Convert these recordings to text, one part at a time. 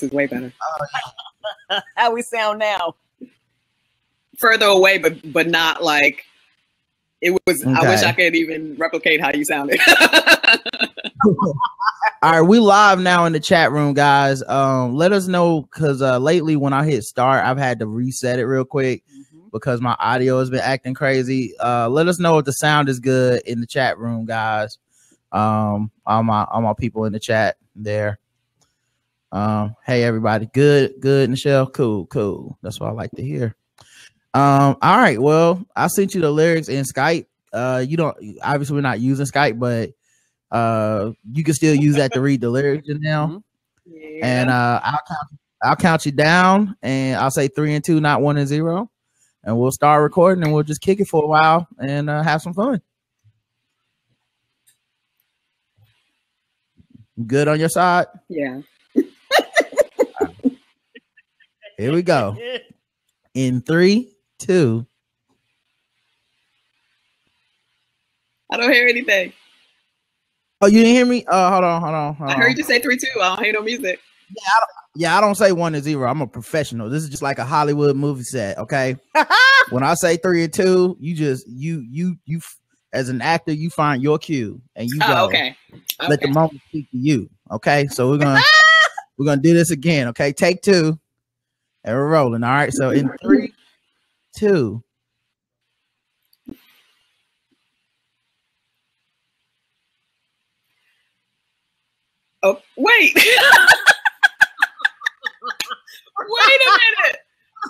voice is way better. How we sound now? Further away, but but not like it was. I wish I could even replicate how you sounded. All right, we live now in the chat room, guys. Um, let us know because uh lately when I hit start, I've had to reset it real quick because my audio has been acting crazy. Uh, let us know if the sound is good in the chat room, guys. Um, all my all my people in the chat there. Um, hey everybody, good, good, Michelle, cool, cool. That's what I like to hear. Um, all right, well, I sent you the lyrics in Skype. Uh, you don't obviously we're not using Skype, but uh, you can still use that to read the lyrics now. yeah. And uh, I'll count, I'll count you down, and I'll say three and two, not one and zero, and we'll start recording, and we'll just kick it for a while and uh, have some fun. Good on your side. yeah. Here we go. In three, two. I don't hear anything. Oh, you didn't hear me? Uh, hold on, hold on. Hold I on. heard you say three two. I don't hear no music. Yeah, I don't say one to zero. I'm a professional. This is just like a Hollywood movie set. Okay. when I say three and two, you just you you you as an actor, you find your cue and you go. Oh, okay. Let the moment speak to you. Okay. So we're gonna we're gonna do this again. Okay. Take two. And we're rolling. All right. So in three, two. Oh wait. wait a minute.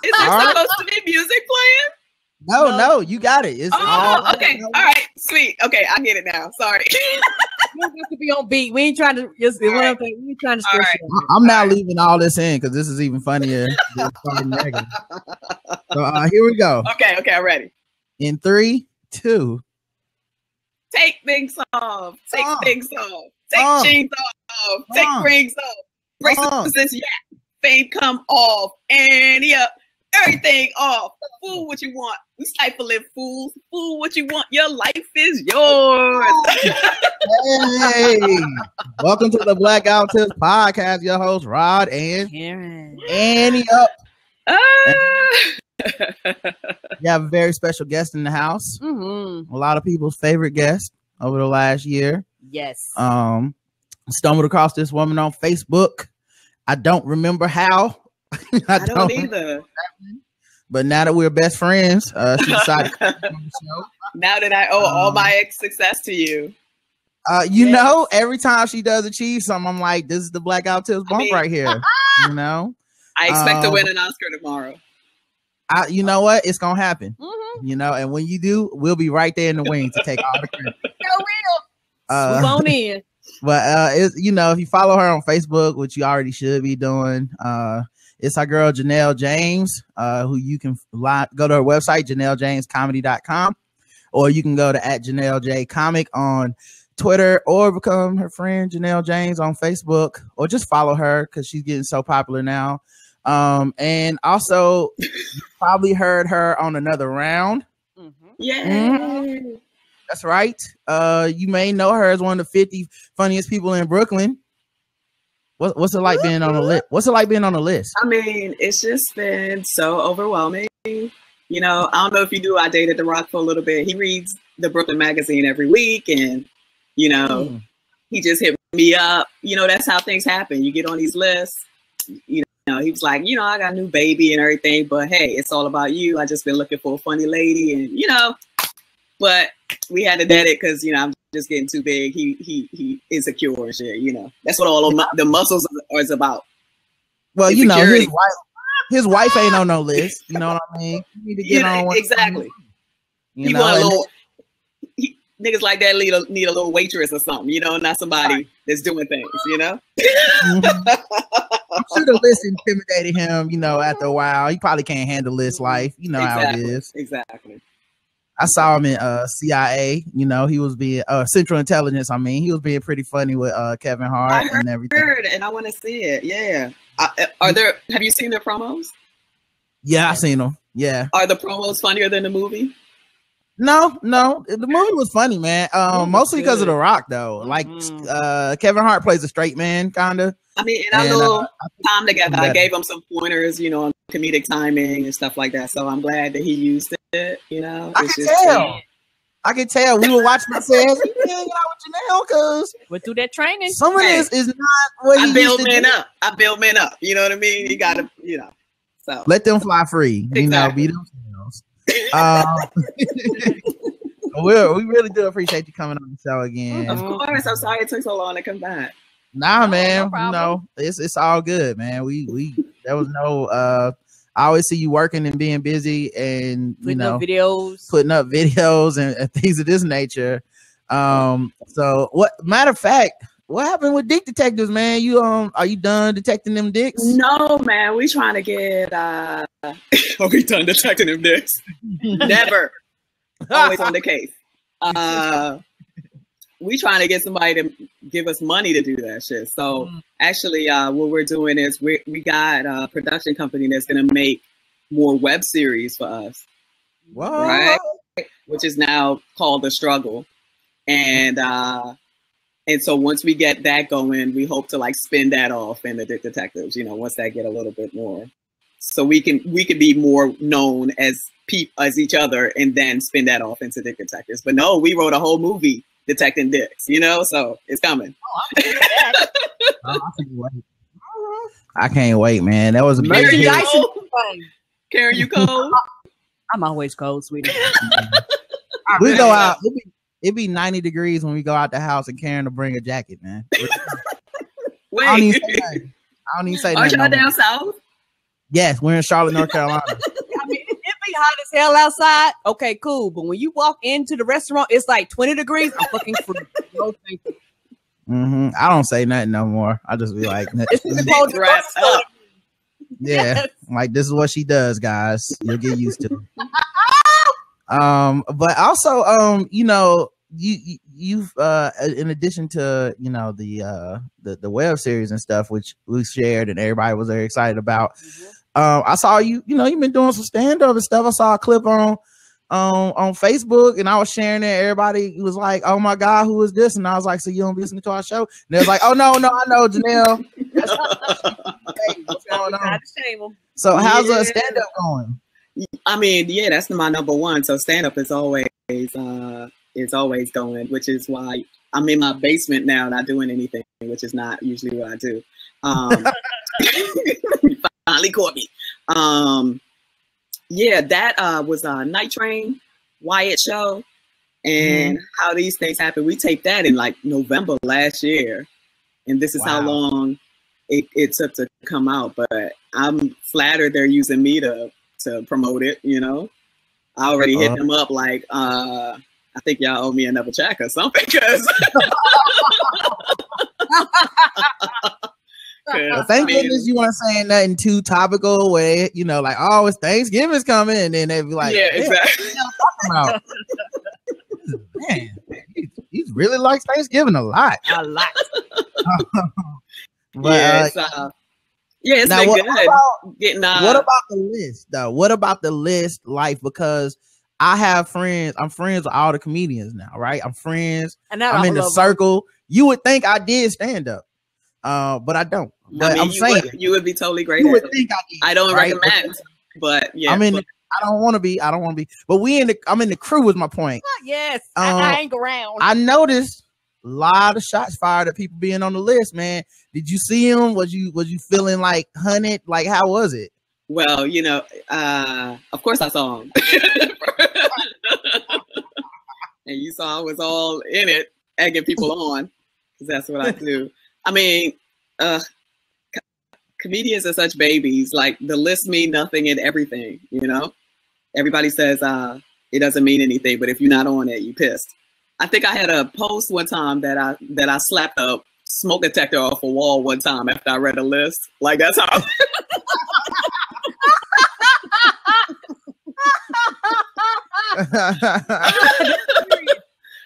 Is there All right. supposed to be music playing? No, No. no, you got it. It's Oh, all- okay. All right. Sweet. Okay, I get it now. Sorry. You don't have to be on beat. We ain't trying to. Just, All what I'm saying, we ain't trying to All stress right. you. I'm not leaving all this in because this is even funnier. than starting regular. so uh, here we go. okay. Okay. I'm ready. In three, two. Take things off. Take Uh. things off. Take Uh. chains off. Take rings off. Uh. Bracelets, yeah. Fame come off. And yeah. Everything off. Fool what you want. We stifling fools. Fool what you want. Your life is yours. Hey, welcome to the Black Guy Tips podcast. Your host Rod and Karen. Annie up. Ah. You have a very special guest in the house. Mm-hmm. A lot of people's favorite guest over the last year. Yes. Um, stumbled across this woman on Facebook. I don't remember how. I, I don't either. But now that we're best friends, uh, she decided to come on the show. Now that I owe all Um, my success to you. Uh, you Yes. know, every time she does achieve something, I'm like, this is the Blackout Tips I bump mean- right here. you know, I expect to um, win an Oscar tomorrow. I, you know what? It's gonna happen. Mm-hmm. You know, and when you do, we'll be right there in the wings to take all the credit. Move Uh, on in. but uh, it's you know, if you follow her on Facebook, which you already should be doing, uh, it's our girl Janelle James, uh, who you can li- go to her website, JanelleJamesComedy.com, or you can go to at Janelle J Comic on Twitter, or become her friend Janelle James on Facebook, or just follow her because she's getting so popular now. Um, and also, you probably heard her on another round. Mm-hmm. Yeah. Mm-hmm. That's right. Uh, you may know her as one of the 50 funniest people in Brooklyn. What, what's it like being on the list? What's it like being on the list? I mean, it's just been so overwhelming. You know, I don't know if you do. I dated The Rock for a little bit. He reads the Brooklyn Magazine every week, and you know, Mm. he just hit me up. You know, that's how things happen. You get on these lists. You know, he was like, you know, I got a new baby and everything, but hey, it's all about you. I just been looking for a funny lady, and you know, but we had to dead it because you know I'm just getting too big. He he he insecure and shit. You know, that's what all of mu- the muscles are is about. Well, you know, his wife, his wife ain't on no list. You know what I mean? You need to get on exactly. You You know, want a little he- niggas like that need a need a little waitress or something, you know, not somebody that's doing things, you know. Mhm. I'm sure the list intimidated him. You know, after a while, he probably can't handle this life. You know how it is. Exactly. I saw him in uh CIA. You know, he was being uh Central Intelligence. I mean, he was being pretty funny with uh Kevin Hart I and everything. Heard and I want to see it. Yeah. I, are there? Have you seen the promos? Yeah, I seen them. Yeah. Are the promos funnier than the movie? No, no, the movie was funny, man. Um, mostly because of. The Rock, though. Like, Mhm. uh, Kevin Hart plays a straight man, kind of. I mean, in our And, uh, little time together, I gave him some pointers, you know, on comedic timing and stuff like that. So I'm glad that he used it. You know, I can just- tell. I can tell. We were watching. I said, "He hanging out with Janelle because Went through that training. some of this is not what he I used build to men do." up. I build men up. You know what I mean? You gotta, you know. So Let them fly free. You know, Exactly. be themselves. Um, we we really do appreciate you coming on the show again. of course, I'm sorry it took so long to come back. Nah, No, man. no you problem. know, it's it's all good, man. We we there was no uh I always see you working and being busy and you Putting know up videos. putting up videos and, and things of this nature. Um so what matter of fact, what happened with dick detectives, man? You um are you done detecting them dicks? No, man, we trying to get uh are we done detecting them dicks? Never. Always on the case. Uh we trying to get somebody to give us money to do that shit. So Mm. actually uh what we're doing is we we got a production company that's gonna make more web series for us. What? Right. which is now called the struggle and uh and so once we get that going we hope to like spin that off in the Dick detectives you know once that get a little bit more so we can we can be more known as peep as each other and then spin that off into dick detectives but no we wrote a whole movie detecting dicks you know so it's coming Oh, oh I can't wait. I can't wait, man. That was a big Karen, hit. you Nice cold? Karen you cold I'm always cold, sweetie. We go out. It be, it be 90 degrees when we go out the house and Karen to bring a jacket, man. I don't even wait say nothing. I don't even say aren't y'all no down south Yes, we're in Charlotte, North Carolina. I mean, it, be hot as hell outside. Okay, cool. But when you walk into the restaurant, it's like 20 degrees. I'm fucking free. No, thank you. hmm I don't say nothing no more. I just be like, the cold Dress up. yeah, Yes. like this is what she does, guys. You'll get used to. Um, but also, um, you know, you you- you've uh, in addition to you know the uh the the web series and stuff, which we shared and everybody was very excited about. Um, I saw you, you know, you've been doing some stand up and stuff. I saw a clip on on on Facebook and I was sharing it. Everybody was like, Oh my god, who is this? And I was like, So you don't be listening to our show? And they was like, Oh no, no, I know Janelle. Hey, what's going on? Not to shame 'em. So how's Yeah. uh stand up going? I mean, yeah, that's my number one. So stand up is always uh is always going, which is why I'm in my basement now, not doing anything, which is not usually what I do. Um finally caught me. Um yeah, that uh was a Night Train Wyatt show. And how these things happen. We taped that in like November last year. And this is how long it, it took to come out. But I'm flattered they're using me to to promote it, you know. I already hit Uh-huh. them up like uh I think y'all owe me another check or something because Well, thank goodness you weren't saying nothing too topical where you know, like, oh, it's Thanksgiving's coming, and then they'd be like, yeah, "Yeah, exactly. about? Man, he, he really likes Thanksgiving a lot. A lot. But yeah, uh, uh, yeah, it's now, been what, good. what about Getting uh, what about the list though? What about the list life? Because I have friends. I'm friends with all the comedians now, right? I'm friends. And not I'm in the of 'em. circle. You would think I did stand up, uh, but I don't. But I mean, I'm you saying would, you would be totally great you would it. think I did. I don't right? recommend, but yeah, I'm in. but- I don't want to be. I don't want to be. But we in the. I'm in the crew. Is my point. Yes. Uh, I, I hang around. I noticed a lot of shots fired at people being on the list. Man, did you see him? Was you was you feeling like hunted? Like how was it? Well, you know, uh, of course I saw him. and you saw I was all in it, egging people on, because that's what I do. I mean, uh, co- comedians are such babies. Like the list mean nothing and everything, you know? Everybody says uh, it doesn't mean anything, but if you're not on it, you pissed. I think I had a post one time that I that I slapped a smoke detector off a wall one time after I read a list. Like that's how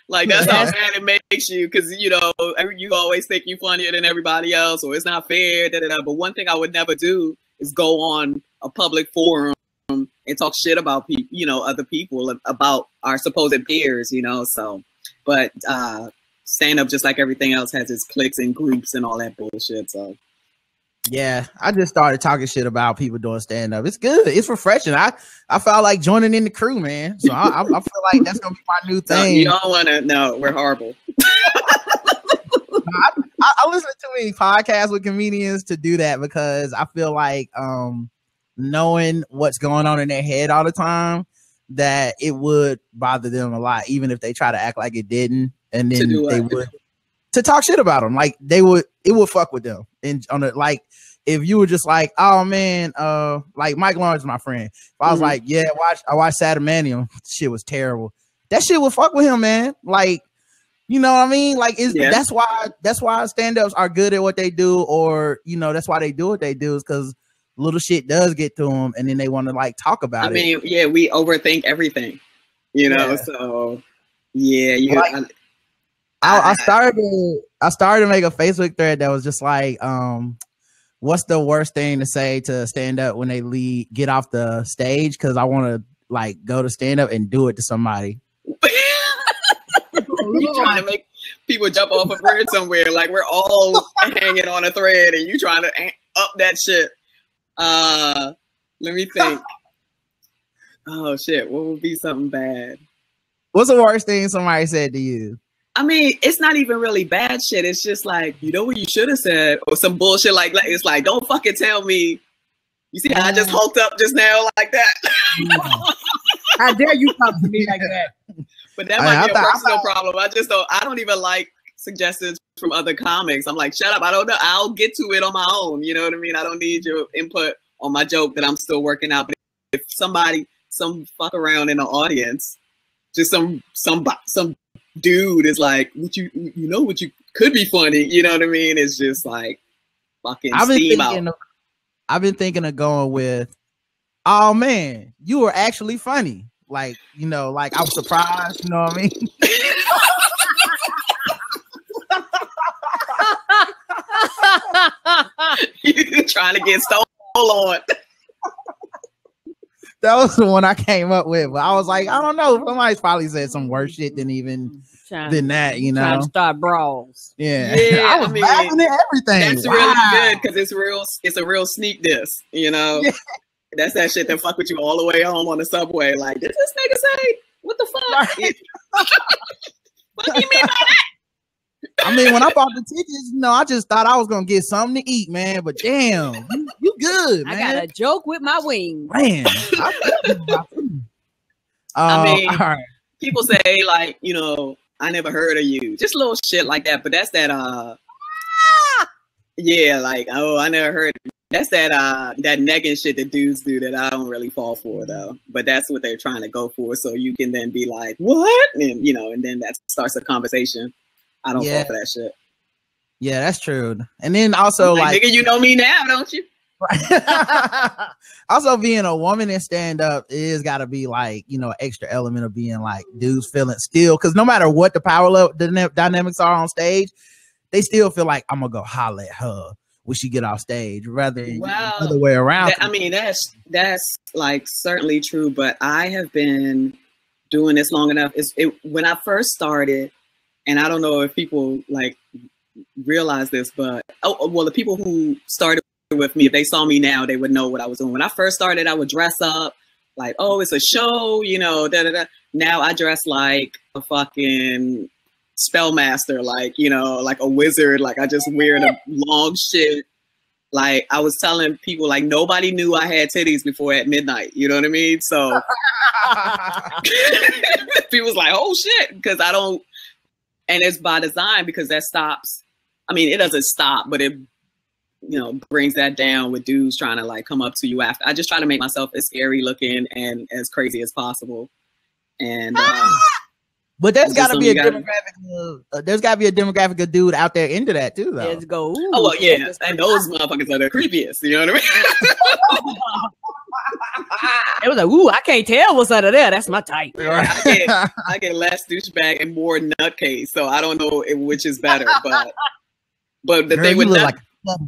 Like that's how bad it makes you because you know you always think you're funnier than everybody else, or it's not fair. Da, da, da. But one thing I would never do is go on a public forum and talk shit about people, you know, other people about our supposed peers, you know. So, but uh, stand up, just like everything else, has its cliques and groups and all that bullshit. So, yeah, I just started talking shit about people doing stand up. It's good. It's refreshing. I I felt like joining in the crew, man. So I, I, I feel like that's gonna be my new thing. You don't want to. No, we're horrible. I, I, listen to too many podcasts with comedians to do that because I feel like um knowing what's going on in their head all the time that it would bother them a lot, even if they try to act like it didn't, and then they would to talk shit about them. Like they would, it would fuck with them. And on it, like if you were just like, oh man, uh, like Mike Lawrence, my friend. If I was mm-hmm. like, yeah, watch, I watched Sadamantium, shit was terrible. That shit would fuck with him, man. Like, you know what I mean? Like, it's yeah. that's why that's why stand-ups are good at what they do, or you know, that's why they do what they do, is because little shit does get to them, and then they want to like talk about I it. I mean, yeah, we overthink everything, you know. Yeah. So yeah, you. Like, I, I started I started to make a Facebook thread that was just like, um, what's the worst thing to say to stand up when they leave get off the stage? Because I want to like go to stand up and do it to somebody. you trying to make people jump off a bridge somewhere? Like we're all hanging on a thread, and you trying to up that shit. Uh, let me think. Oh shit! What would be something bad? What's the worst thing somebody said to you? I mean, it's not even really bad shit. It's just like, you know what you should have said, or some bullshit like that. It's like, don't fucking tell me. You see how I just hulked up just now like that? how dare you talk to me like that? But that might I, be a personal problem. I just don't. I don't even like suggestions from other comics. I'm like, shut up. I don't know. I'll get to it on my own. You know what I mean? I don't need your input on my joke that I'm still working out. But if somebody, some fuck around in the audience, just some some some dude is like, what you you know what you could be funny, you know what I mean? It's just like fucking I've been thinking of, I've been thinking of going with, oh man, you were actually funny. Like, you know, like I was surprised, you know what I mean? you trying to get stole on that was the one I came up with. But I was like, I don't know. Somebody's probably said some worse shit than even trying, than that, you know. start brawls. Yeah, yeah I was I mean, laughing at everything. That's wow. really good because it's real. It's a real sneak diss, you know. Yeah. That's that shit that fuck with you all the way home on the subway. Like, did this nigga say what the fuck? Right. what do you mean by that? I mean, when I bought the tickets, you know, I just thought I was gonna get something to eat, man. But damn, you, you good, man. I got a joke with my wings, man. I, I mean, uh, people say like, you know, I never heard of you, just little shit like that. But that's that, uh, yeah, like, oh, I never heard. That's that, uh, that negging shit that dudes do that I don't really fall for though. But that's what they're trying to go for, so you can then be like, what, and you know, and then that starts a conversation. I don't yeah. fall for that shit. Yeah, that's true. And then also like, like nigga, you know me now, don't you? also, being a woman in stand up is got to be like you know extra element of being like dudes feeling still because no matter what the power level the dynamics are on stage, they still feel like I'm gonna go holler at her when she get off stage rather well, the other way around. That, I mean, that's that's like certainly true, but I have been doing this long enough. It's it, when I first started and I don't know if people like realize this, but oh, oh, well, the people who started with me, if they saw me now, they would know what I was doing. When I first started, I would dress up like, oh, it's a show, you know, da da da. Now I dress like a fucking spellmaster, like, you know, like a wizard. Like I just wear the long shit. Like I was telling people, like nobody knew I had titties before at midnight. You know what I mean? So people was like, oh shit, because I don't and it's by design because that stops. I mean, it doesn't stop, but it you know brings that down with dudes trying to like come up to you after. I just try to make myself as scary looking and as crazy as possible. And uh, but there's got to be a demographic. uh, there's got to be a demographic of dude out there into that too, though. Let's go. Ooh, oh well, yeah, and those motherfuckers are the creepiest. You know what I mean? it was like, ooh, I can't tell what's under there. That's my type. I, get, I get less douchebag and more nutcase, so I don't know which is better. But but the Girl, thing with nut- like,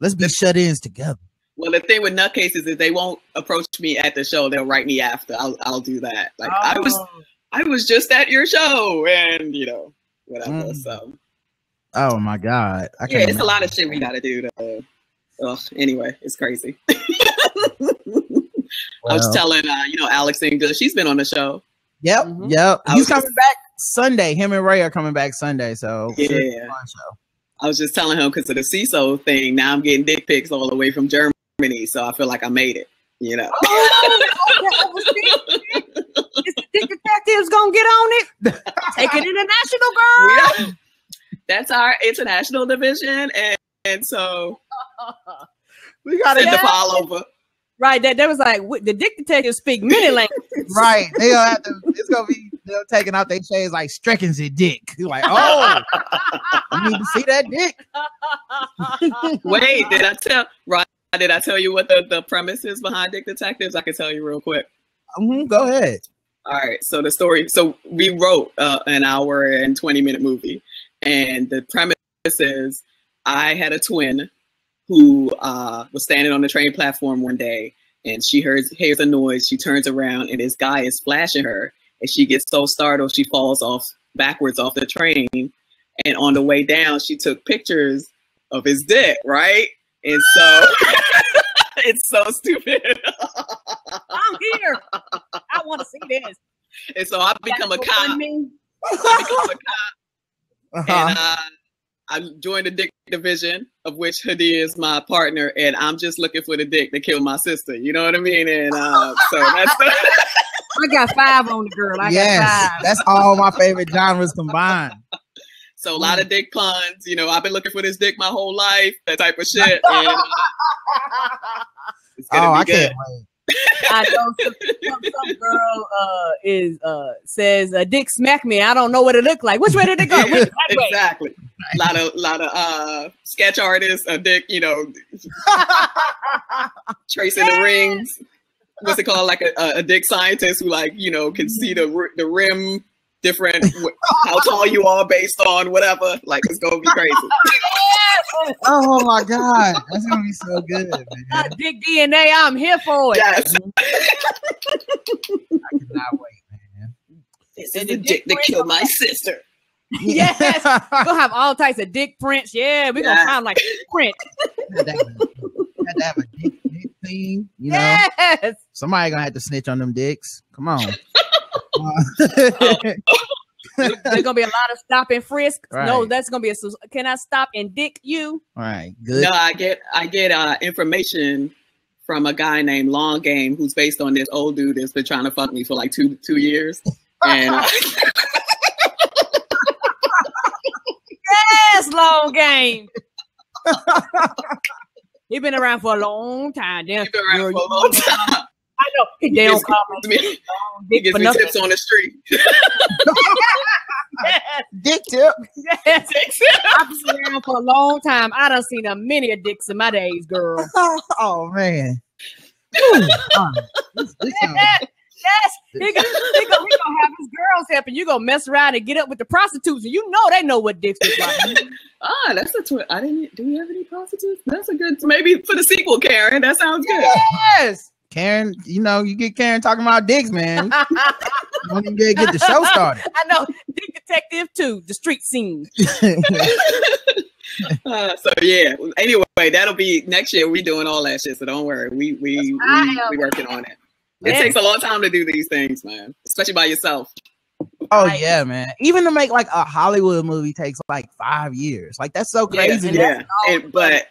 let's be shut ins together. Well, the thing with nutcases is they won't approach me at the show. They'll write me after. I'll I'll do that. Like I was Oh. I was just at your show, and you know whatever. Mm. So Oh my god. I yeah, can't it's a lot of shit we got to do. To, uh, anyway, it's crazy. I was telling uh, you know Alex Inga, she's been on the show. Yep, Mhm. yep. I He's was just- coming back Sunday. Him and Ray are coming back Sunday. So Yeah. should be a fun show. I was just telling him because of the Seeso thing. Now I'm getting dick pics all the way from Germany, so I feel like I made it. You know. Oh, okay. Is the dick detectives gonna get on it? Take it international, girl. Yeah. That's our international division, and, and so We got send it the file over. Right, that, that was like the dick detectives speak many languages. right. They gonna have to. It's gonna be them taking out their shades like Streckens it dick. You're like, oh, you need to see that dick. Wait, did I tell? Right? Did I tell you what the, the premise is behind Dick Detectives? I can tell you real quick. Mhm, go ahead. All right. So the story. So we wrote uh, an hour and twenty minute movie, and the premise is I had a twin who uh, was standing on the train platform one day, and she hears hears a noise. She turns around, and this guy is flashing her, and she gets so startled she falls off backwards off the train. And on the way down, she took pictures of his dick, right? And so it's so stupid. I'm here. I want to see this. and so I become a That's cop. what me. I become a cop Uh-huh. and uh, I joined the dick division, of which Hadi is my partner, and I'm just looking for the dick to kill my sister. You know what I mean? And uh, so that's the, I got five on the girl. I yes, got five. that's all my favorite genres combined. so a lot of dick puns. You know, I've been looking for this dick my whole life, that type of shit. And uh, it's gonna Oh, be I good. can't wait. I know some, some, some girl uh, is uh, says a "Dick smack me." I don't know what it looked like. Which way did it go? Which exactly. A lot of lot of uh, sketch artists, a dick, you know, tracing the rings. What's it called? Like a, a, a dick scientist who, like, you know, can see the the rim different, how tall you are based on whatever. Like, it's gonna be crazy. Oh my god, that's gonna be so good, man. Dick DNA. I'm here for it. Yes, I cannot wait, man. this is the dick that killed my sister. Yes. We're gonna have all types of dick prints. Yeah, we're gonna Yeah. sound like print. had to have a, had to have a dick, dick theme, you know. Yes. Somebody gonna have to snitch on them dicks. Come on. There's gonna be a lot of stop and frisk. No, that's gonna be a. Can I stop and dick you? All right, good. No, I get I get uh, information from a guy named Long Game who's based on this old dude that's been trying to fuck me for like two two years. And uh, Yes, long game. he been around for a long time. Damn, he's been around girl, for a long time. I know. They He don't call me me, he gives me tips on the street. Yes, Dick tip. yes. I've been around for a long time. I done seen a many of dicks in my days, girl. oh man. Whew. All right. This- this yes, he gonna, he, gonna, he gonna have his girls helping you gonna mess around and get up with the prostitutes, and you know they know what dicks look like. Ah, that's a twist. I didn't. Do we have any prostitutes? That's a good. Maybe for the sequel, Karen. That sounds good. yes. Karen, you know, you get Karen talking about dicks, man. You don't even get, get the show started. I know. Dick Detective too. The street scene. Uh, so yeah. Anyway, that'll be next year. We doing all that shit. So don't worry. We we we, we working on it. It Yes. takes a long time to do these things, man. Especially by yourself. oh Right. yeah, man. Even to make like a Hollywood movie takes like five years. Like that's so crazy. and Yeah. And, but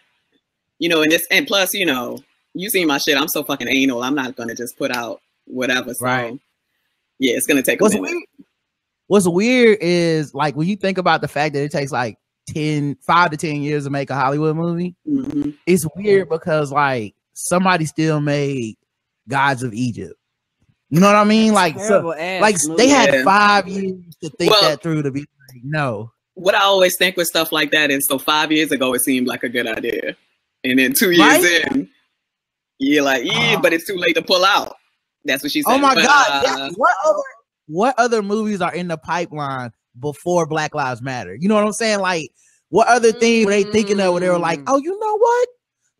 you know, and this and plus, you know, you see my shit. I'm so fucking anal. I'm not gonna just put out whatever. So Right. yeah, it's gonna take a What's minute. weird, what's weird is like when you think about the fact that it takes like 10, five to 10 years to make a Hollywood movie, Mhm. it's weird because like somebody still made Gods of Egypt. You know what I mean? Like, so, like movie. they had Yeah. five years to think Well- that through to be like, no. What I always think with stuff like that is, so five years ago it seemed like a good idea, and then two years Right? in, you're like, yeah, Uh. but it's too late to pull out. That's what she said. Oh my But, god! uh, yeah, what other what other movies are in the pipeline before Black Lives Matter? You know what I'm saying? Like, what other thing were they thinking of? Where they were like, Mm. oh, you know what?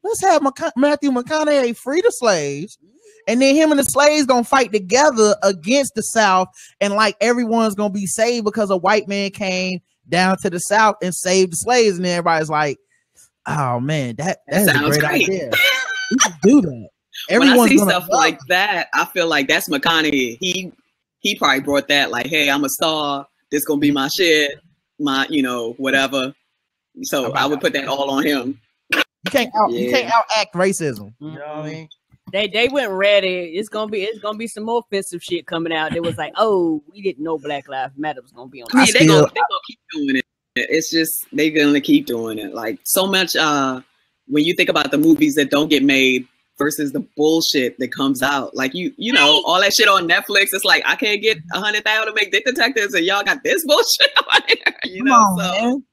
let's have Matthew McConaughey free the slaves, and then him and the slaves gonna fight together against the South, and like everyone's gonna be saved because a white man came down to the South and saved the slaves, and everybody's like, oh man, that that's a great, great, idea. we should do that. Everyone's when I see stuff love. like that, I feel like that's McConaughey. He he probably brought that like, hey, I'm a star. This gonna be my shit, my you know whatever. So I would put that all on him. You can't out yeah. you can't out act racism. You know what I mean? They they went ready. It's gonna be it's gonna be some more offensive shit coming out. It was like, oh, we didn't know Black Lives Matter was gonna be on. Yeah, they gonna, they gonna keep doing it. It's just they're gonna keep doing it. Like so much. Uh, when you think about the movies that don't get made versus the bullshit that comes out, like you you know all that shit on Netflix. It's like I can't get a hundred thousand to make Dick Detectives, and y'all got this bullshit on here. You Come know, on, so, man.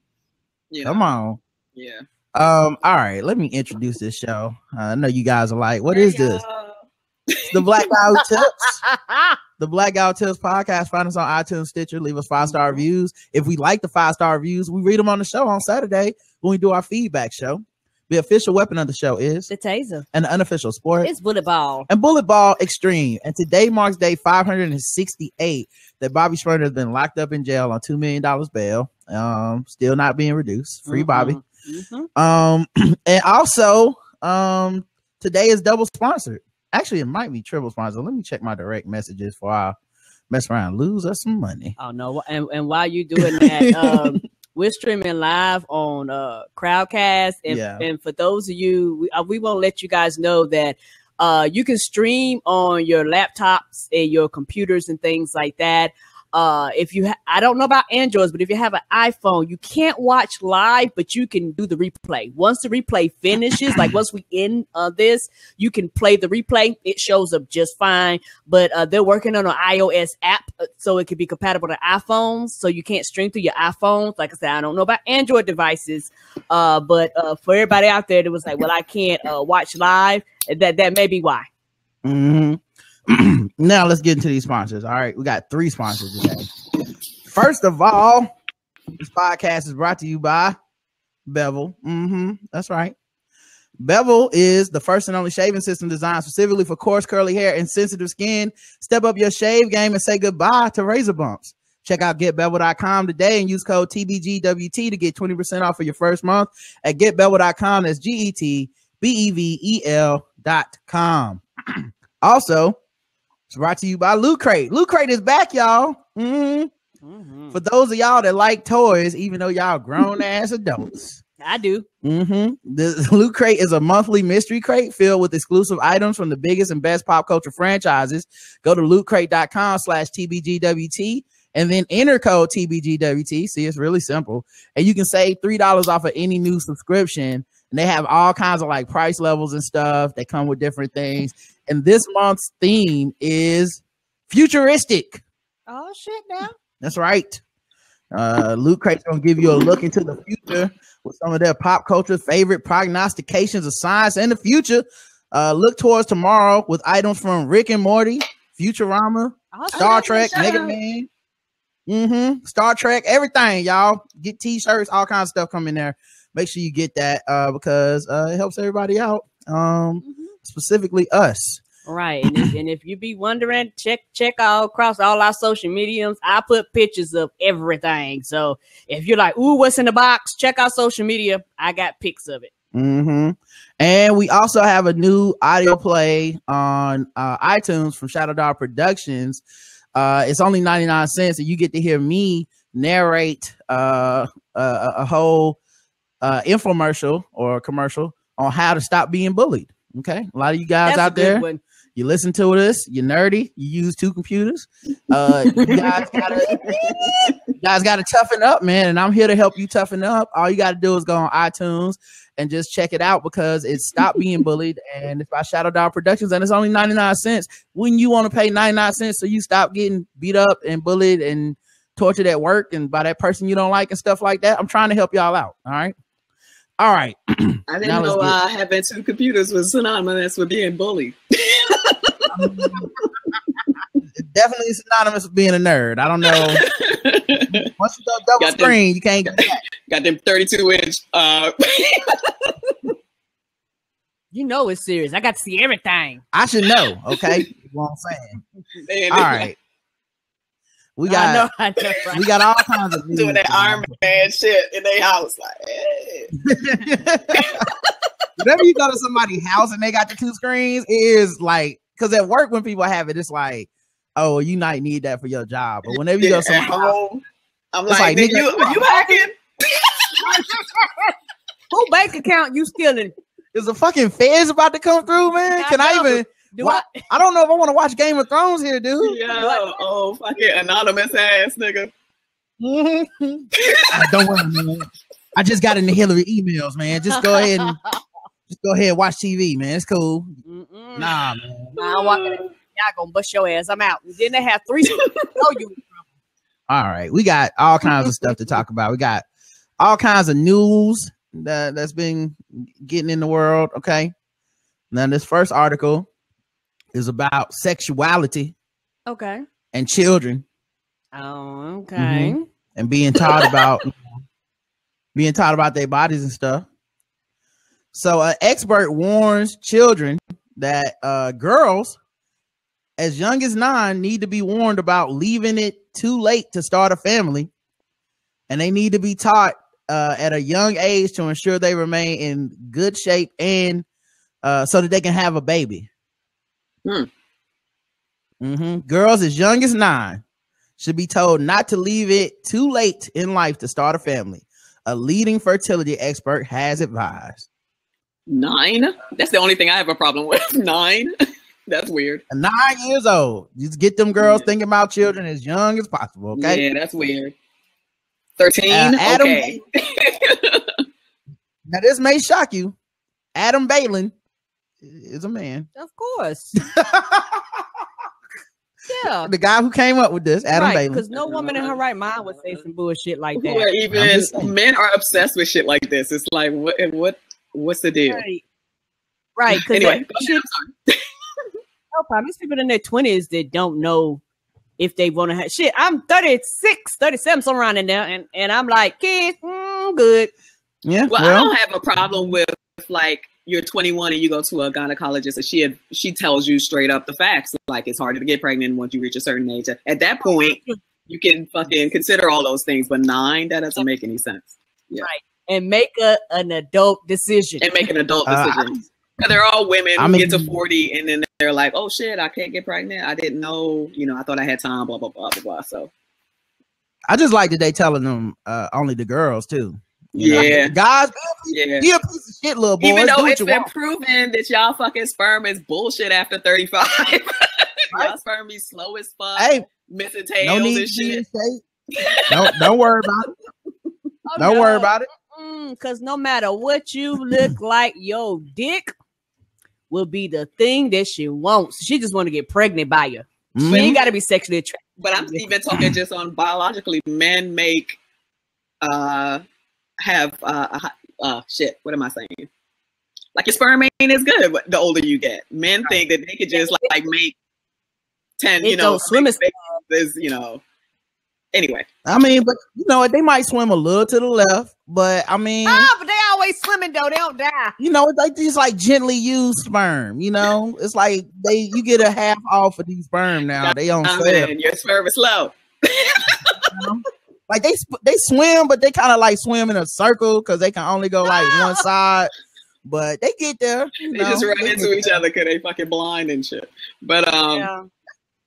You know, Come on. Yeah. Um, all right, let me introduce this show. Uh, I know you guys are like, what is this? the Black Guy Tips. the Black Guy Tips podcast. Find us on iTunes, Stitcher. Leave us five star mm-hmm. reviews. If we like the five star reviews, we read them on the show on Saturday when we do our feedback show. The official weapon of the show is the taser, and the unofficial sport is bullet ball and bullet ball extreme. And today marks day 568 that Bobby Shmurda has been locked up in jail on two million dollars bail. Um, still not being reduced. Free mm-hmm. Bobby. Mm-hmm. Um, and also, um, today is double sponsored. Actually, it might be triple sponsored. Let me check my direct messages for I mess around, lose us some money. Oh no! And and while you doing that, um, we're streaming live on uh Crowdcast, and yeah. and for those of you, we, uh, we won't let you guys know that. Uh, you can stream on your laptops and your computers and things like that. Uh, if you, ha- I don't know about Androids, but if you have an iPhone, you can't watch live, but you can do the replay. Once the replay finishes, like once we end uh, this, you can play the replay. It shows up just fine. But uh, they're working on an iOS app, uh, so it can be compatible to iPhones. So you can't stream through your iPhones. Like I said, I don't know about Android devices, uh, but uh, for everybody out there that was like, "Well, I can't uh, watch live," that that may be why. Mm-hmm. now let's get into these sponsors. All right, we got three sponsors today. First of all, this podcast is brought to you by Bevel. Mm-hmm, that's right. Bevel is the first and only shaving system designed specifically for coarse, curly hair and sensitive skin. Step up your shave game and say goodbye to razor bumps. Check out getbevel.com today and use code TBGWT to get 20% off for your first month at getbevel.com. That's G E T B E V E L.com. also, it's brought to you by Loot Crate. Loot Crate is back, y'all. Mm-hmm. Mm-hmm. For those of y'all that like toys, even though y'all grown ass adults. I do. Mm-hmm. The Loot Crate is a monthly mystery crate filled with exclusive items from the biggest and best pop culture franchises. Go to lootcrate.com slash TBGWT and then enter code TBGWT. See, it's really simple. And you can save $3 off of any new subscription. And they have all kinds of like price levels and stuff. They come with different things. And this month's theme is futuristic. Oh shit! Now that's right. Uh, Loot Crate's gonna give you a look into the future with some of their pop culture favorite prognostications of science and the future. Uh, look towards tomorrow with items from Rick and Morty, Futurama, oh, Star Trek, Mega Man, mm-hmm, Star Trek, everything, y'all. Get t-shirts, all kinds of stuff coming there. Make sure you get that uh, because uh, it helps everybody out. Um, mm-hmm specifically us. Right. And if, and if you be wondering, check check all across all our social mediums. I put pictures of everything. So if you're like, ooh, what's in the box? Check out social media. I got pics of it. Mm-hmm. And we also have a new audio play on uh, iTunes from Shadow Dog Productions. Uh, it's only 99 cents, and you get to hear me narrate uh, a, a whole uh, infomercial or commercial on how to stop being bullied. Okay, a lot of you guys That's out there, one. you listen to this, you're nerdy, you use two computers. Uh, you guys gotta, you guys gotta toughen up, man. And I'm here to help you toughen up. All you gotta do is go on iTunes and just check it out because it's Stop Being Bullied and it's by Shadow Dog Productions and it's only 99 cents. When you want to pay 99 cents so you stop getting beat up and bullied and tortured at work and by that person you don't like and stuff like that, I'm trying to help y'all out. All right. All right. I didn't know uh, having two computers was synonymous with being bullied. Definitely synonymous with being a nerd. I don't know. Once you go double got screen, them, you can't got, that. got them 32 inch uh You know it's serious. I got to see everything. I should know. Okay, what I'm saying. all right. We got I know, I know, right? we got all kinds of doing that Iron Man shit in their house. Like, hey. Whenever you go to somebody's house and they got the two screens, it is like because at work when people have it, it's like, oh, you might need that for your job. But whenever you yeah, go to home, I'm like, like nigga, you, you hacking? Who bank account you stealing? Is the fucking feds about to come through, man? Can I, I even? Do I, I don't know if I want to watch Game of Thrones here, dude. Yeah, oh fucking anonymous ass nigga. I don't worry, man. I just got into Hillary emails, man. Just go ahead and just go ahead and watch TV, man. It's cool. Mm-mm. Nah, man. Nah, I'm walking. Y'all gonna bust your ass. I'm out. then they have three. oh, you. All right, we got all kinds of stuff to talk about. We got all kinds of news that that's been getting in the world. Okay, now this first article is about sexuality. Okay. And children. Oh, okay. Mm-hmm. And being taught about being taught about their bodies and stuff. So an expert warns children that uh, girls as young as nine need to be warned about leaving it too late to start a family. And they need to be taught uh, at a young age to ensure they remain in good shape and uh, so that they can have a baby. Hmm. Mm-hmm. Girls as young as nine should be told not to leave it too late in life to start a family. A leading fertility expert has advised. Nine? That's the only thing I have a problem with. Nine? That's weird. Nine years old. Just get them girls yeah. thinking about children as young as possible. Okay. Yeah, that's weird. 13? Uh, Adam okay. now, this may shock you. Adam Balen is a man. Of course. yeah. The guy who came up with this, Adam right, Because no woman in her right mind would say some bullshit like that. even men are obsessed with shit like this. It's like what what what's the deal? Right. Right. Anyway, shit, no problem. There's people in their twenties that don't know if they want to have shit. I'm 36, 37, somewhere around in there, and, and I'm like, kids, mm, good. Yeah. Well, well, I don't have a problem with like you're 21 and you go to a gynecologist and she she tells you straight up the facts. Like it's harder to get pregnant once you reach a certain age. At that point you can fucking consider all those things but nine that doesn't make any sense. Yeah. right. And make a, an adult decision. And make an adult uh, decision. Uh, they're all women I mean, get to 40 and then they're like oh shit i can't get pregnant. I didn't know you know i thought i had time blah blah blah blah blah so. I just like that they telling them uh, only the girls too yeah, guys, yeah. be a piece of shit, little boy. Even though it's been want. proven that y'all fucking sperm is bullshit after 35. y'all sperm be slow as fuck. Hey, missing tails no need and shit. don't don't worry about it. Oh, don't no. worry about it. Because no matter what you look like, your dick will be the thing that she wants. She just want to get pregnant by you. Mm-hmm. She ain't got to be sexually attracted. But I'm even talking just on biologically. Men make uh have uh, a, uh shit. What am I saying? Like your sperm ain't as good the older you get. Men think that they could just like like make ten, you know, swim as you know. Anyway, I mean, but you know, they might swim a little to the left, but I mean, ah, but they always swimming though. They don't die. You know, it's like just like gently used sperm. You know, it's like they you get a half off of these sperm now. They on sale. Your sperm is slow. you know? Like they they swim, but they kind of like swim in a circle because they can only go like one side. But they get there. They know, just run they into each there. other because they fucking blind and shit. But um, yeah.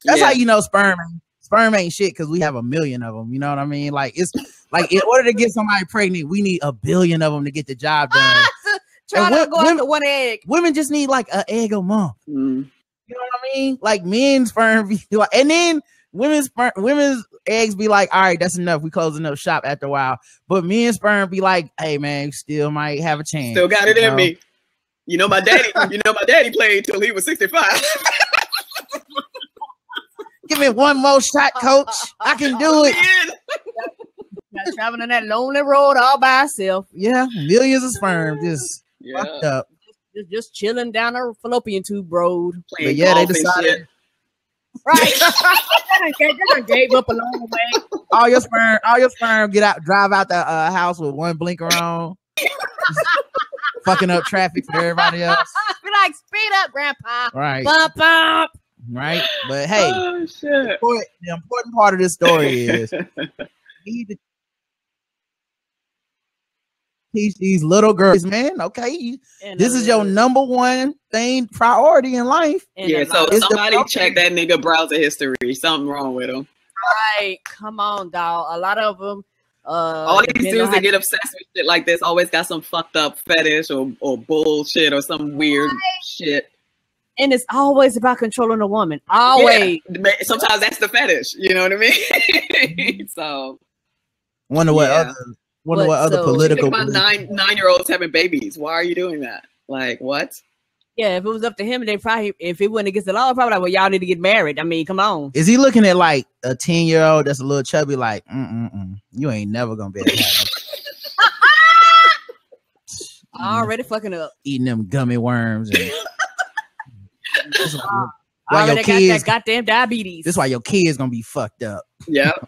that's yeah. how you know sperm. Sperm ain't shit because we have a million of them. You know what I mean? Like it's like in order to get somebody pregnant, we need a billion of them to get the job done. Try to go women, one egg. Women just need like an egg a month. Mm. You know what I mean? Like men's sperm, and then women's sperm, women's eggs be like, all right, that's enough. We closing up shop after a while. But me and sperm be like, hey man, still might have a chance. Still got it in know? me. You know my daddy. you know my daddy played till he was sixty five. Give me one more shot, coach. I can do it. traveling on that lonely road all by herself. Yeah, millions of sperm just yeah. fucked up. Just, just chilling down a fallopian tube road. But yeah, they decided Right. they gave up along the way. All your sperm, all your sperm, get out, drive out the uh, house with one blinker on, fucking up traffic for everybody else. Be like, speed up, grandpa. Right. Bump, bump. Right. But hey, oh, the, important, the important part of this story is need to teach these little girls, man. Okay, And this is your number one thing priority in life. and yeah, so lot- It's the somebody check that nigga browser history. Something wrong with him. right. Come on, dog. A lot of them. Uh, All these depending dudes on that how- get obsessed with shit like this always got some fucked up fetish or, or bullshit or some weird shit. and it's always about controlling a woman. Always. Yeah. Sometimes that's the fetish. You know what I mean? so Wonder what Yeah. other wonder But what other so- political think about nine nine year olds having babies. Why are you doing that? Like what? Yeah, if it was up to him, they probably if it went against the law, probably like, well, y'all need to get married. I mean, come on. Is he looking at like a 10 year old that's a little chubby, like, mm-mm-mm, you ain't never gonna be able to have no- Already fucking up. eating them gummy worms. And, this, is why, why Already your got kids, that goddamn diabetes. this is why your kids gonna be fucked up. Yeah.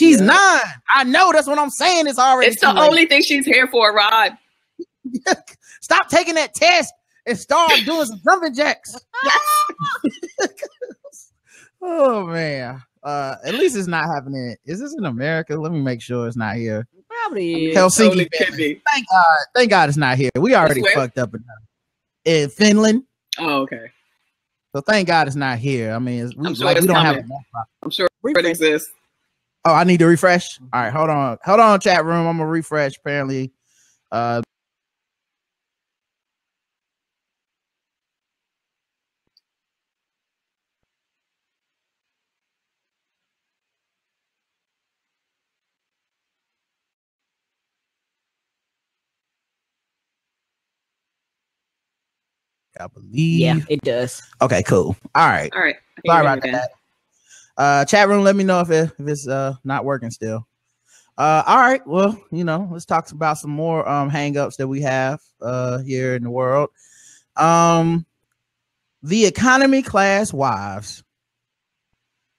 She's Yeah. nine. I know that's what I'm saying. It's already It's the late. only thing she's here for, Rod. Stop taking that test and start doing some jumping jacks. oh man. Uh at least it's not happening. Is this in America? Let me make sure it's not here. probably is. Helsinki. Totally could be. Thank God. Thank God it's not here. We already fucked up enough. In Finland. Oh, okay. So thank God it's not here. I mean, it's, we, I'm sure like, we don't have coming. enough problem. I'm sure it Refresh. exists. Oh, I need to refresh. All right, hold on. Hold on, chat room. I'm gonna refresh. Apparently, uh I believe. Yeah, it does. Okay, cool. All right. All right. Sorry about that. Uh, chat room, let me know if, it, if it's uh not working still. Uh, all right. Well, you know, let's talk about some more um hangups that we have uh here in the world. Um, the economy class wives.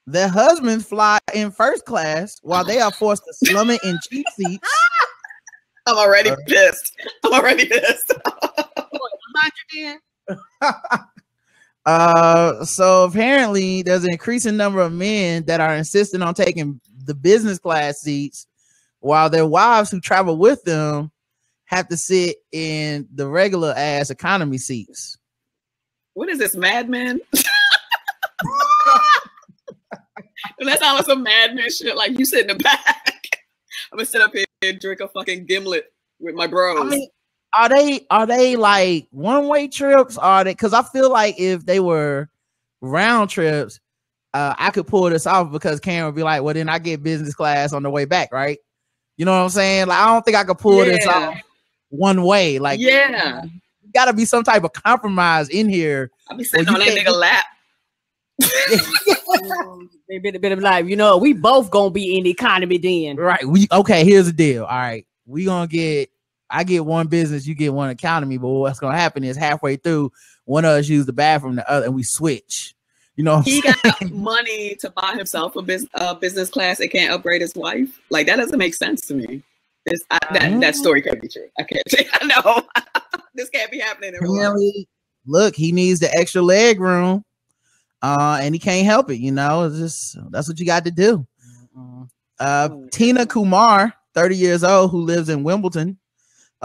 Their husbands fly in first class while they are forced to slum it in cheap seats. I'm already Uh, pissed. I'm already pissed. Uh, so apparently there's an increasing number of men that are insisting on taking the business class seats, while their wives who travel with them have to sit in the regular ass economy seats. what is this, Mad Men? that sounds like some Mad Men shit. Like you sit in the back. I'm gonna sit up here and drink a fucking gimlet with my bros. I mean, are they are they like one way trips? Are they? Because I feel like if they were round trips, uh, I could pull this off because Karen would be like, "Well, then I get business class on the way back, right?" You know what I'm saying? Like, I don't think I could pull this off one way. Like, yeah, got to be some type of compromise in here. I'll be sitting Well, on you that nigga lap. They bit, bit of like, you know, we both gonna be in the economy then. Right. We okay, here's the deal. All right. We gonna get I get one business, you get one economy, but what's gonna happen is halfway through, one of us use the bathroom, the other, and we switch. You know, He got money to buy himself a business uh, business class and can't upgrade his wife. Like that doesn't make sense to me. This, I, that that story can't be true. I can't. I know this can't be happening. In real life. Apparently, look, he needs the extra leg room. Uh, and he can't help it, you know. It's just that's what you got to do. Uh, Oh, Tina Kumar, 30 years old, who lives in Wimbledon,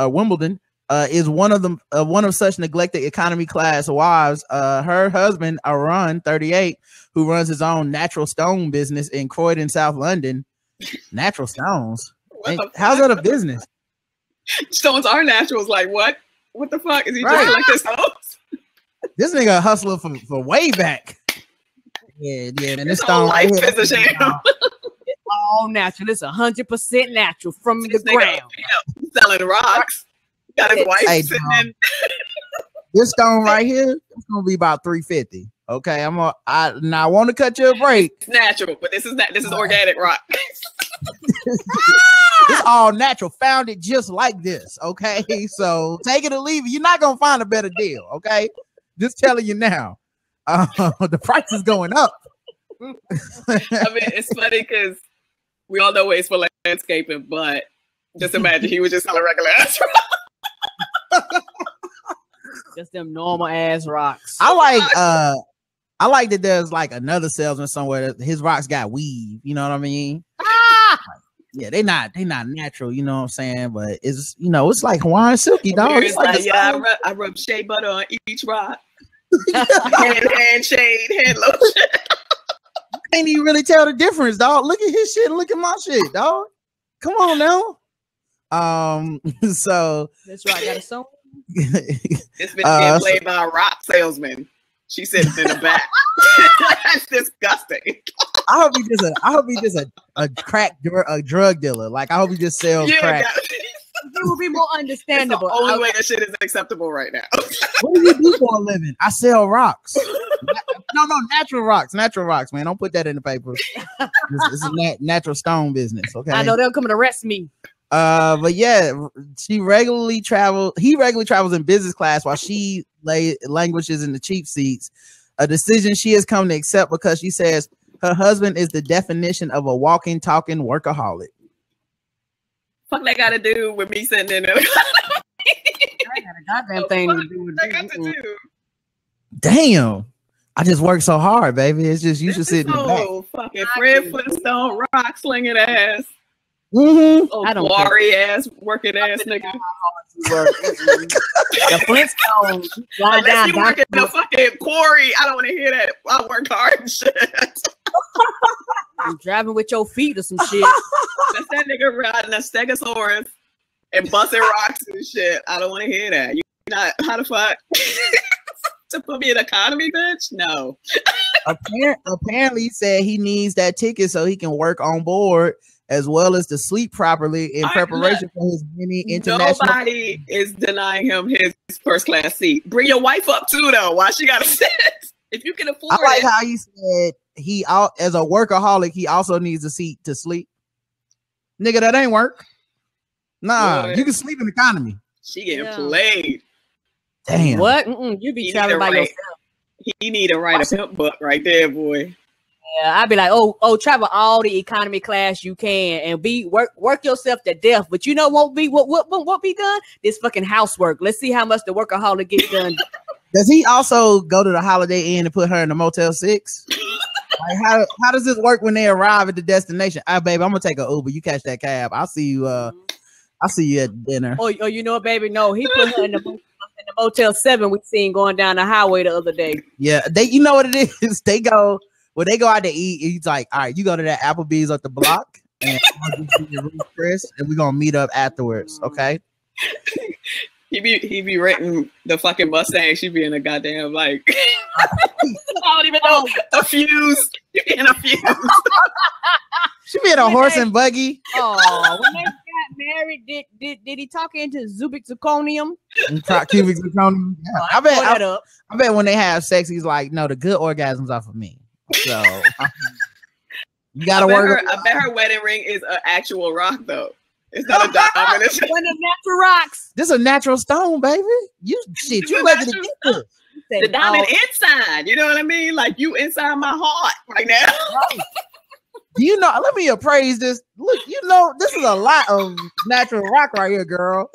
uh, Wimbledon, uh, is one of them, uh, one of such neglected economy class wives. Uh, her husband, Arun, 38, who runs his own natural stone business in Croydon, South London. Natural stones. The how's that a business? Stones are naturals. Like what? What the fuck is he Right. like this? Stones? This nigga hustler for, for way back. Yeah, yeah, and this stone right life here. is a sham. All natural. It's hundred percent natural from the This nigga, ground. yeah, selling rocks. Got his wife Hey, sitting in. this stone right here, it's gonna be about 350. Okay, I'm gonna I now I want to cut you a break. It's natural, but this is not. This is organic rock. It's all natural, found it just like this. Okay, so take it or leave it. You're not gonna find a better deal. Okay, just telling you now. Uh, the price is going up. I mean, it's funny because we all know ways for landscaping, but just imagine he was just selling regular ass rock. Just them normal ass rocks. I like uh I like that there's like another salesman somewhere that his rocks got weave. You know what I mean? Ah! Yeah, they not they not natural. You know what I'm saying? But it's you know it's like Hawaiian silky dog. It's like, like yeah, I rub, I rub shea butter on each rock. hand, hand shade, hand lotion. You can't even really tell the difference, dog. Look at his shit. Look at my shit, dog. Come on now. Um, so that's right. Got a song. this been uh, played by a rock salesman. She sits in the back. That's disgusting. I hope he just a I hope he just a, a crack a drug dealer. Like I hope he just sells yeah, crack. It will be more understandable. It's the only way that shit is acceptable right now. what do you do for a living? I sell rocks. no, no, natural rocks, natural rocks, man. Don't put that in the paper. This, is nat- natural stone business. Okay. I know they'll come and arrest me. Uh, but yeah, she regularly travels. He regularly travels in business class while she lay languishes in the cheap seats. A decision she has come to accept because she says her husband is the definition of a walking, talking workaholic. Fuck, that got to do with me sitting in there. I got a goddamn thing to do with do. Damn. I just work so hard, baby. It's just you this should sit in the back. Fucking Fred Flintstone rock slinging ass. Mm-hmm. Oh, I don't quarry ass, working ass nigga. the Flintstones. Unless you work in the fucking quarry, I don't want to hear that. I work hard and shit. you driving with your feet or some shit. That's that nigga riding a stegosaurus and busting rocks and shit. I don't want to hear that. You not how the fuck to put me in economy, bitch? No. Apparently, apparently, said he needs that ticket so he can work on board as well as to sleep properly in preparation for his many international. Nobody is denying him his first class seat. Bring your wife up too, though. Why she got to sit? If you can afford it. I like it. how he said he out as a workaholic, he also needs a seat to sleep. Nigga, that ain't work. Nah, you can sleep in economy. She getting yeah. played. Damn. What? Mm-mm, you be traveling by yourself. He need to write a pimp book right there, boy. Yeah, I'd be like, oh, oh, travel all the economy class you can and be work work yourself to death. But you know won't be what what what, what be done? This fucking housework. Let's see how much the workaholic get done. Does he also go to the Holiday Inn and put her in the Motel Six? like how how does this work when they arrive at the destination? Ah, baby, I'm gonna take a Uber. You catch that cab. I'll see you. Uh, I'll see you at dinner. Oh, oh you know what, baby? No, he put her in the in the Motel Seven we seen going down the highway the other day. Yeah, they. You know what it is? They go when they go out to eat, he's like, all right, you go to that Applebee's up the block and Chris, and we're gonna meet up afterwards, okay? he be he be renting the fucking Mustang. She be in a goddamn like I don't even know a fuse. She be in a fuse. she be in a horse and buggy. Oh, when they got married, did did, did he talk into Zubik zirconium? Cubic zirconium. Yeah. Oh, I, I bet I, I bet when they have sex, he's like, no, the good orgasms are for me. So you gotta I work. Her, I bet her wedding ring is an actual rock though. It's not a diamond. It's one of natural rocks. This is a natural stone, baby. You shit, you ready to get this. The diamond inside, you know what I mean? Like you inside my heart right now. Do you know? Let me appraise this. Look, you know, this is a lot of natural rock right here, girl.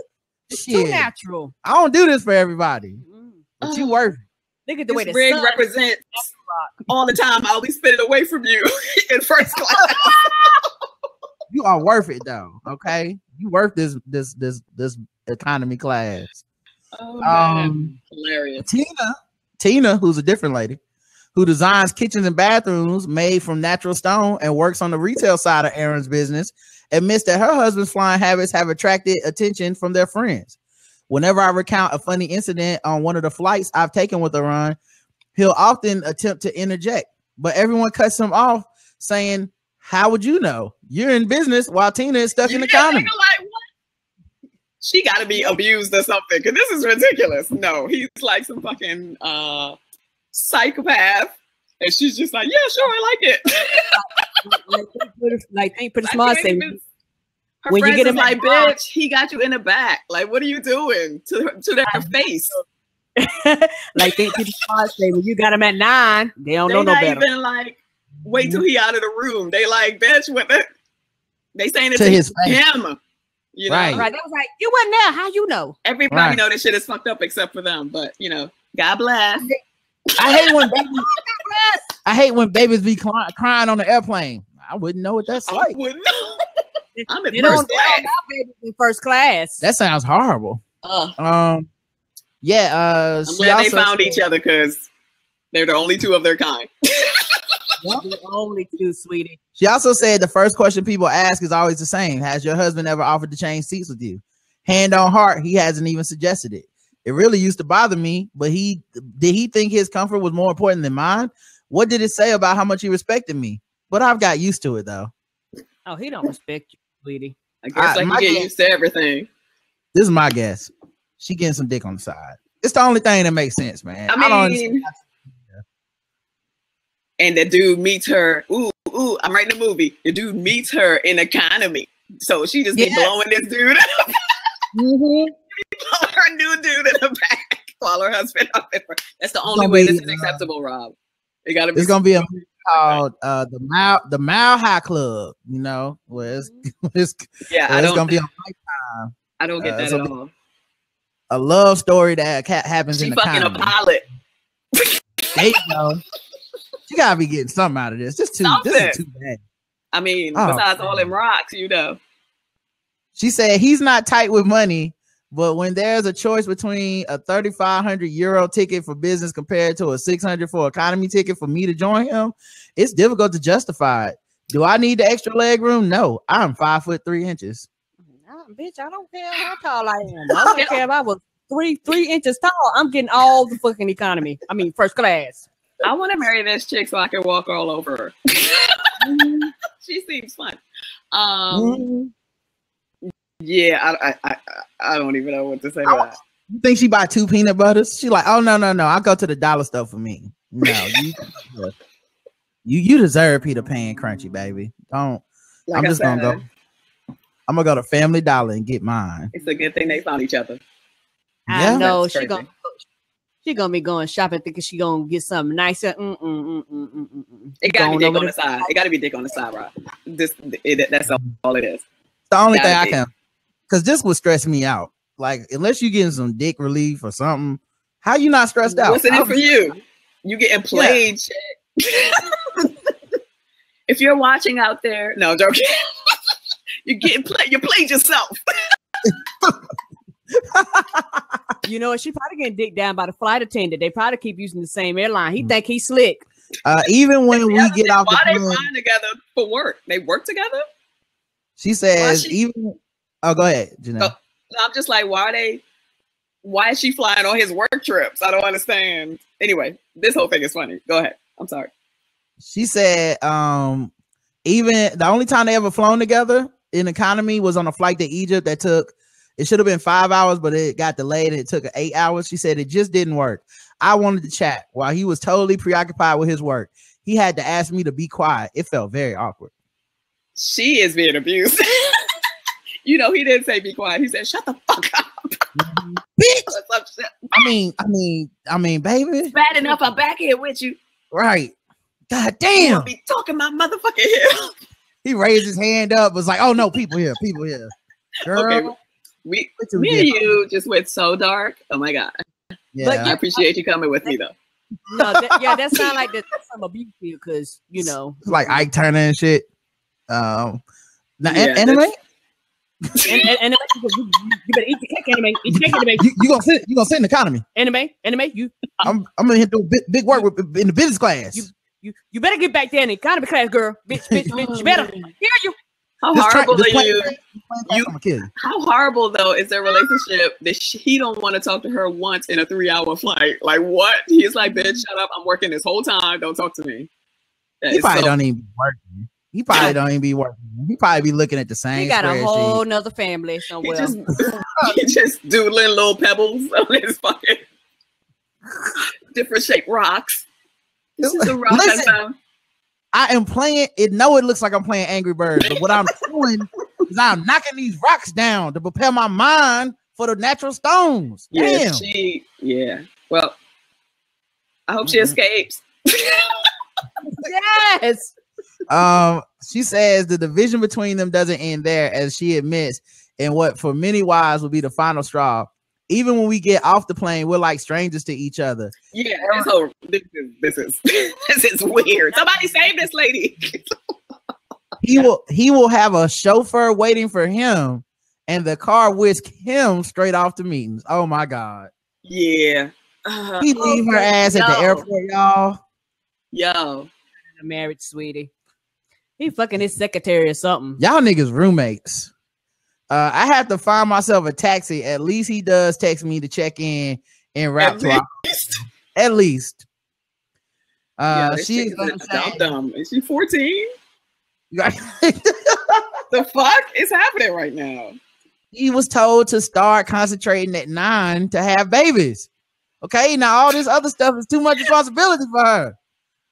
It's Shit. too natural. I don't do this for everybody, mm. but you worth it. Look at the this way the rig represents all the time. I'll be spinning away from you in first class. you are worth it though. Okay, you worth this this this this economy class. Oh, um, hilarious. Tina, Tina, who's a different lady, who designs kitchens and bathrooms made from natural stone and works on the retail side of Aaron's business, admits that her husband's flying habits have attracted attention from their friends. Whenever I recount a funny incident on one of the flights I've taken with Aaron, he'll often attempt to interject, but everyone cuts him off saying, How would you know? You're in business while Tina is stuck in the economy. Like, she got to be abused or something because this is ridiculous. No, he's like some fucking uh, psychopath. And she's just like, yeah, sure, I like it. like, ain't pretty smart saying her when you get in my bitch, he got you in the back. Like, what are you doing to to their face? like they to say when you got him at nine, they don't they know no better. Even like wait till he out of the room. They like, bitch, what the they saying it to, to his him. You know? Right. Right. They was like, you wasn't there. How you know? Everybody right. know this shit is fucked up except for them. But you know, God bless. I hate when babies, I hate when babies be cry, crying on the airplane. I wouldn't know what that's like. I wouldn't know. I'm in you first class. babies in first class. That sounds horrible. Uh, um, yeah. Uh, I'm glad they found said, each other because they're the only two of their kind. the only two, sweetie. She also said the first question people ask is always the same: Has your husband ever offered to change seats with you? Hand on heart, he hasn't even suggested it. It really used to bother me, but he did he think his comfort was more important than mine? What did it say about how much he respected me? But I've got used to it though. Oh, he don't respect you, sweetie. I guess I, I get used to everything. This is my guess. She getting some dick on the side. It's the only thing that makes sense, man. I mean, I and the dude meets her. Ooh, ooh, I'm writing a movie. The dude meets her in economy. So she just yes. be blowing this dude mm-hmm. her new dude in the back while her husband up there. That's the only way be, this is uh, acceptable, Rob. It gotta be it's gonna be a called uh the Mile the Mile High Club, you know, where it's, it's yeah, where I it's gonna be on lifetime. I don't get uh, that at all. A love story that happens she in the fucking a pilot. there you go. You gotta be getting something out of this. This too something. this is too bad. I mean, oh, besides man. all them rocks, you know. She said he's not tight with money, but when there's a choice between a 3,500 euro ticket for business compared to a 600 for economy ticket for me to join him, it's difficult to justify it. Do I need the extra leg room? No, I'm five foot three inches. Nah, bitch, I don't care how tall I am. I don't care if I was three three inches tall. I'm getting all the fucking economy. I mean, first class. I want to marry this chick so I can walk all over her. mm-hmm. she seems fun. Um, mm-hmm. Yeah, I, I, I, don't even know what to say. I, you think she buy two peanut butters? She like, oh no, no, no. I go to the dollar store for me. No, you, you, you deserve Peter Pan Crunchy, baby. Don't. Like I'm just said, gonna go. I'm gonna go to Family Dollar and get mine. It's a good thing they found each other. I yeah. know she gonna she gonna be going shopping thinking she gonna get something nicer. Mm, mm, mm, it gotta be dick on the side. It gotta be dick on the side, right? This it, that's all it is. The only thing I can because this would stress me out. Like, unless you're getting some dick relief or something, how you not stressed out? What's in it for you? You getting played yeah. if you're watching out there, no joking. You're getting played. You played yourself. you know, she probably getting dick down by the flight attendant. They probably keep using the same airline. He mm. think he's slick. Uh, even when we get off why the plane, they flying together for work? They work together. She says she, even Oh, go ahead, Janelle. So, I'm just like, why are they? Why is she flying on his work trips? I don't understand. Anyway, this whole thing is funny. Go ahead. I'm sorry. She said, um, even the only time they ever flown together in economy was on a flight to Egypt that took it should have been five hours, but it got delayed and it took eight hours. She said it just didn't work. I wanted to chat while he was totally preoccupied with his work. He had to ask me to be quiet. It felt very awkward. She is being abused. you know, he didn't say be quiet. He said, "Shut the fuck up, mm-hmm. bitch." I mean, I mean, I mean, baby. It's bad enough I'm back here with you. Right. God damn. You be talking my motherfucking here. He raised his hand up. Was like, "Oh no, people here, people here." Girl, okay, we, me and you just went so dark. Oh my god. Yeah, but I appreciate you coming with me though. No, that, yeah, that sounds like that's some abuse you because you know, like Ike Turner and shit. Um, now, yeah, Anna Mae and, and, and you, you, better eat the cake Anna Mae. Eat the cake Anna Mae. You, you gonna sit? You gonna sit in the economy? Anna Mae, anime. You. I'm I'm gonna do big, big work with, in the business class. You, you you better get back there in the economy class, girl. Bitch, bitch, bitch. You better. Hear you. How just horrible try, are you? you how horrible though is their relationship that she, he don't want to talk to her once in a three-hour flight? Like what? He's like, bitch, shut up! I'm working this whole time. Don't talk to me. That he probably so, don't even work. He probably don't even be working. He probably be looking at the same. He got a whole nother family somewhere. He just, he just doodling little pebbles on his fucking different shaped rocks. This is the rock Listen, I found. I am playing it. Know it looks like I'm playing Angry Birds, but what I'm doing is I'm knocking these rocks down to prepare my mind for the natural stones. Yeah, Damn. she. Yeah. Well, I hope mm-hmm. she escapes. yes um, she says the division between them doesn't end there, as she admits and what for many wives will be the final straw. Even when we get off the plane, we're like strangers to each other. Yeah, so this is this is this is weird. Somebody save this lady. he will he will have a chauffeur waiting for him, and the car whisk him straight off to meetings. Oh my god. Yeah. Uh, he leave her ass yo. at the airport, y'all. Yo. Married, sweetie. He fucking his secretary or something. Y'all niggas roommates. Uh, I have to find myself a taxi. At least he does text me to check in and rap to least. At least. Uh, yeah, she is dumb, dumb. Is she 14? the fuck is happening right now? He was told to start concentrating at nine to have babies. Okay, now all this other stuff is too much responsibility for her.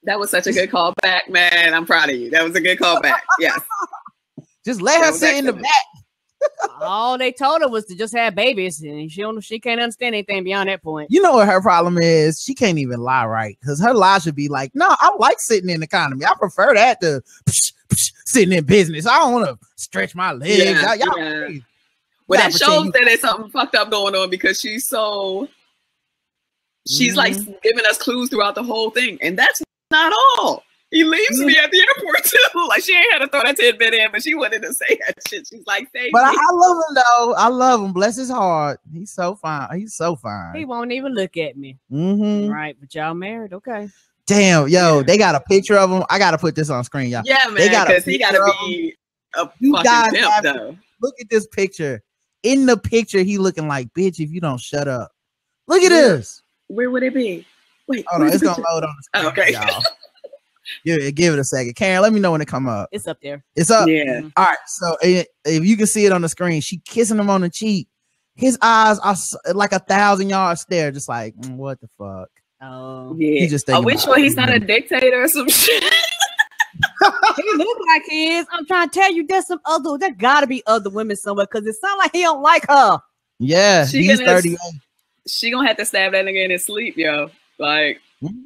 That was such a good callback, man. I'm proud of you. That was a good callback. Yes. Just let that her sit excellent. in the back all they told her was to just have babies, and she don't, she can't understand anything beyond that point. You know what her problem is? She can't even lie right because her lie should be like, "No, I like sitting in economy. I prefer that to psh, psh, sitting in business. I don't want to stretch my legs. Yeah, y'all, yeah. Well, that shows that there's something fucked up going on because she's so she's mm-hmm. like giving us clues throughout the whole thing, and that's not all. He leaves me at the airport too. Like she ain't had to throw that tidbit in, but she wanted to say that shit. She's like, "Thank But I, I love him though. I love him. Bless his heart. He's so fine. He's so fine. He won't even look at me. Mm-hmm. Right, but y'all married, okay? Damn, yo, yeah. they got a picture of him. I gotta put this on screen, y'all. Yeah, man. They got because he gotta be a you fucking pimp, though. Look at this picture. In the picture, he looking like bitch. If you don't shut up, look at where, this. Where would it be? Wait, hold on, it's gonna load on the screen, oh, okay. Y'all. Give, give it a second. Karen, let me know when it come up. It's up there. It's up. Yeah. All right. So if you can see it on the screen, she kissing him on the cheek. His eyes are like a thousand yards stare, just like mm, what the fuck. Oh yeah. He just Are we sure he's not a dictator or some shit? he look like he is. I'm trying to tell you, there's some other. There gotta be other women somewhere because it sounds like he don't like her. Yeah, she he's gonna, 38. She gonna have to stab that nigga in his sleep, yo. Like, mm-hmm.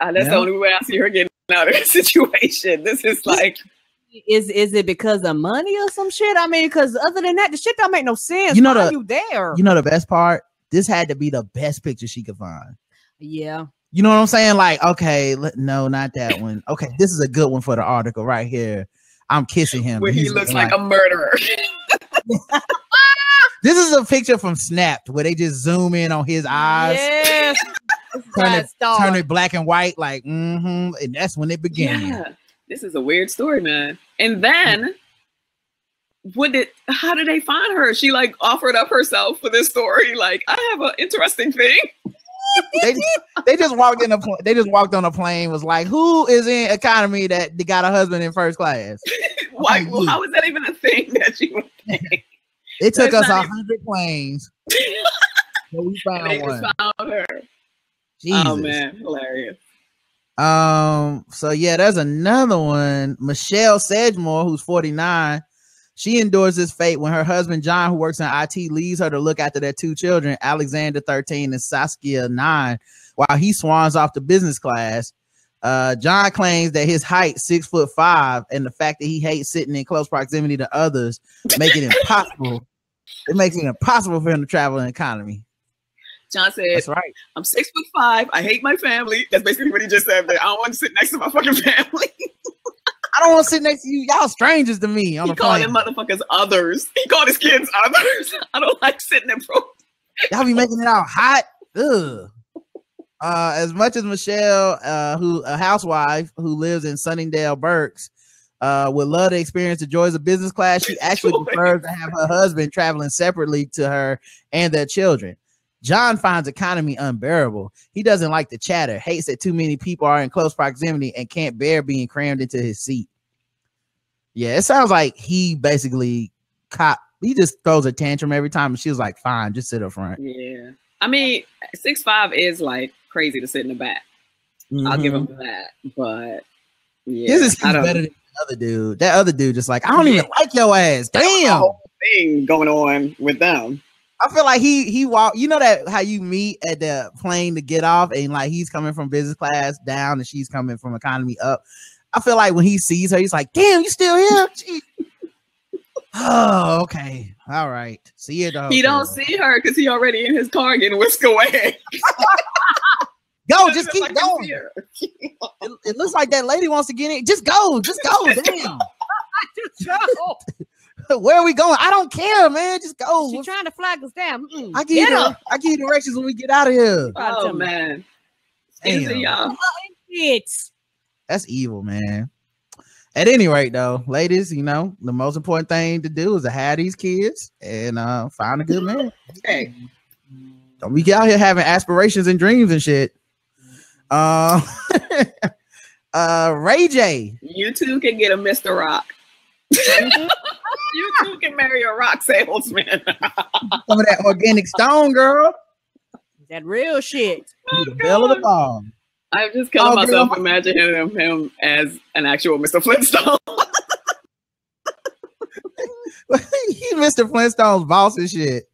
uh, that's yeah. the only way I see her getting out of the situation. This is like is is it because of money or some shit? I mean, because other than that, the shit don't make no sense. You know Why the, you there? You know the best part? This had to be the best picture she could find. Yeah. You know what I'm saying? Like, okay, no, not that one. Okay, this is a good one for the article right here. I'm kissing him. Where he looks like, like a murderer. this is a picture from Snapped where they just zoom in on his eyes. Yes turn it, turn it black and white, like, mm-hmm, and that's when it began. Yeah, this is a weird story, man. And then, what did? How did they find her? She like offered up herself for this story. Like, I have an interesting thing. they, they just walked in a they just walked on a plane was like who is in economy that got a husband in first class why well, how is that even a thing that you would think it took That's us a hundred planes we found one found her Oh, Jesus. Oh man, hilarious. Um, so yeah, there's another one. Michelle Sedgmore, who's 49, she endures this fate when her husband John, who works in IT, leaves her to look after their two children, Alexander 13 and Saskia 9, while he swans off to business class. Uh, John claims that his height, six foot five, and the fact that he hates sitting in close proximity to others, make it impossible. it makes it impossible for him to travel in economy. John said, That's right. I'm six foot five. I hate my family. That's basically what he just said. That I don't want to sit next to my fucking family. I don't want to sit next to you. Y'all strangers to me. On he called them motherfuckers others. He called his kids others. I don't like sitting in front. Y'all be making it out hot. Ugh. Uh, as much as Michelle, uh, who a housewife who lives in Sunningdale, Berks, uh, would love to experience the joys of business class, she actually prefers to have her husband traveling separately to her and their children. John finds economy unbearable. He doesn't like the chatter, hates that too many people are in close proximity, and can't bear being crammed into his seat. Yeah, it sounds like he basically cop. He just throws a tantrum every time, and she was like, "Fine, just sit up front." Yeah, I mean, six five is like crazy to sit in the back. Mm-hmm. I'll give him mm-hmm. that, but yeah, this is better than the other dude. That other dude just like, I don't even like your ass. Damn, thing going on with them. I feel like he he walk. You know that how you meet at the plane to get off, and like he's coming from business class down, and she's coming from economy up. I feel like when he sees her, he's like, "Damn, you still here?" Oh, okay. All right. See you though. He don't see her because he already in his car getting whisked away. go, just keep going. it, it, looks like that lady wants to get in. Just go, just go. Damn. just go. Where are we going? I don't care, man. Just go. She's trying to flag us down. Mm-mm. I give you, I give you directions when we get out of here. Oh man. Damn. y'all. It's that's evil, man. At any rate, though, ladies, you know, the most important thing to do is to have these kids and uh, find a good man. Hey. Don't be out here having aspirations and dreams and shit. Uh, uh, Ray J. You two can get a Mr. Rock. you two can marry a rock salesman. Some of that organic stone, girl. That real shit. Oh, the bell of the bomb. I'm just killing oh, myself girl. imagining him, him as an actual Mr. Flintstone. he Mr. Flintstone's boss and shit.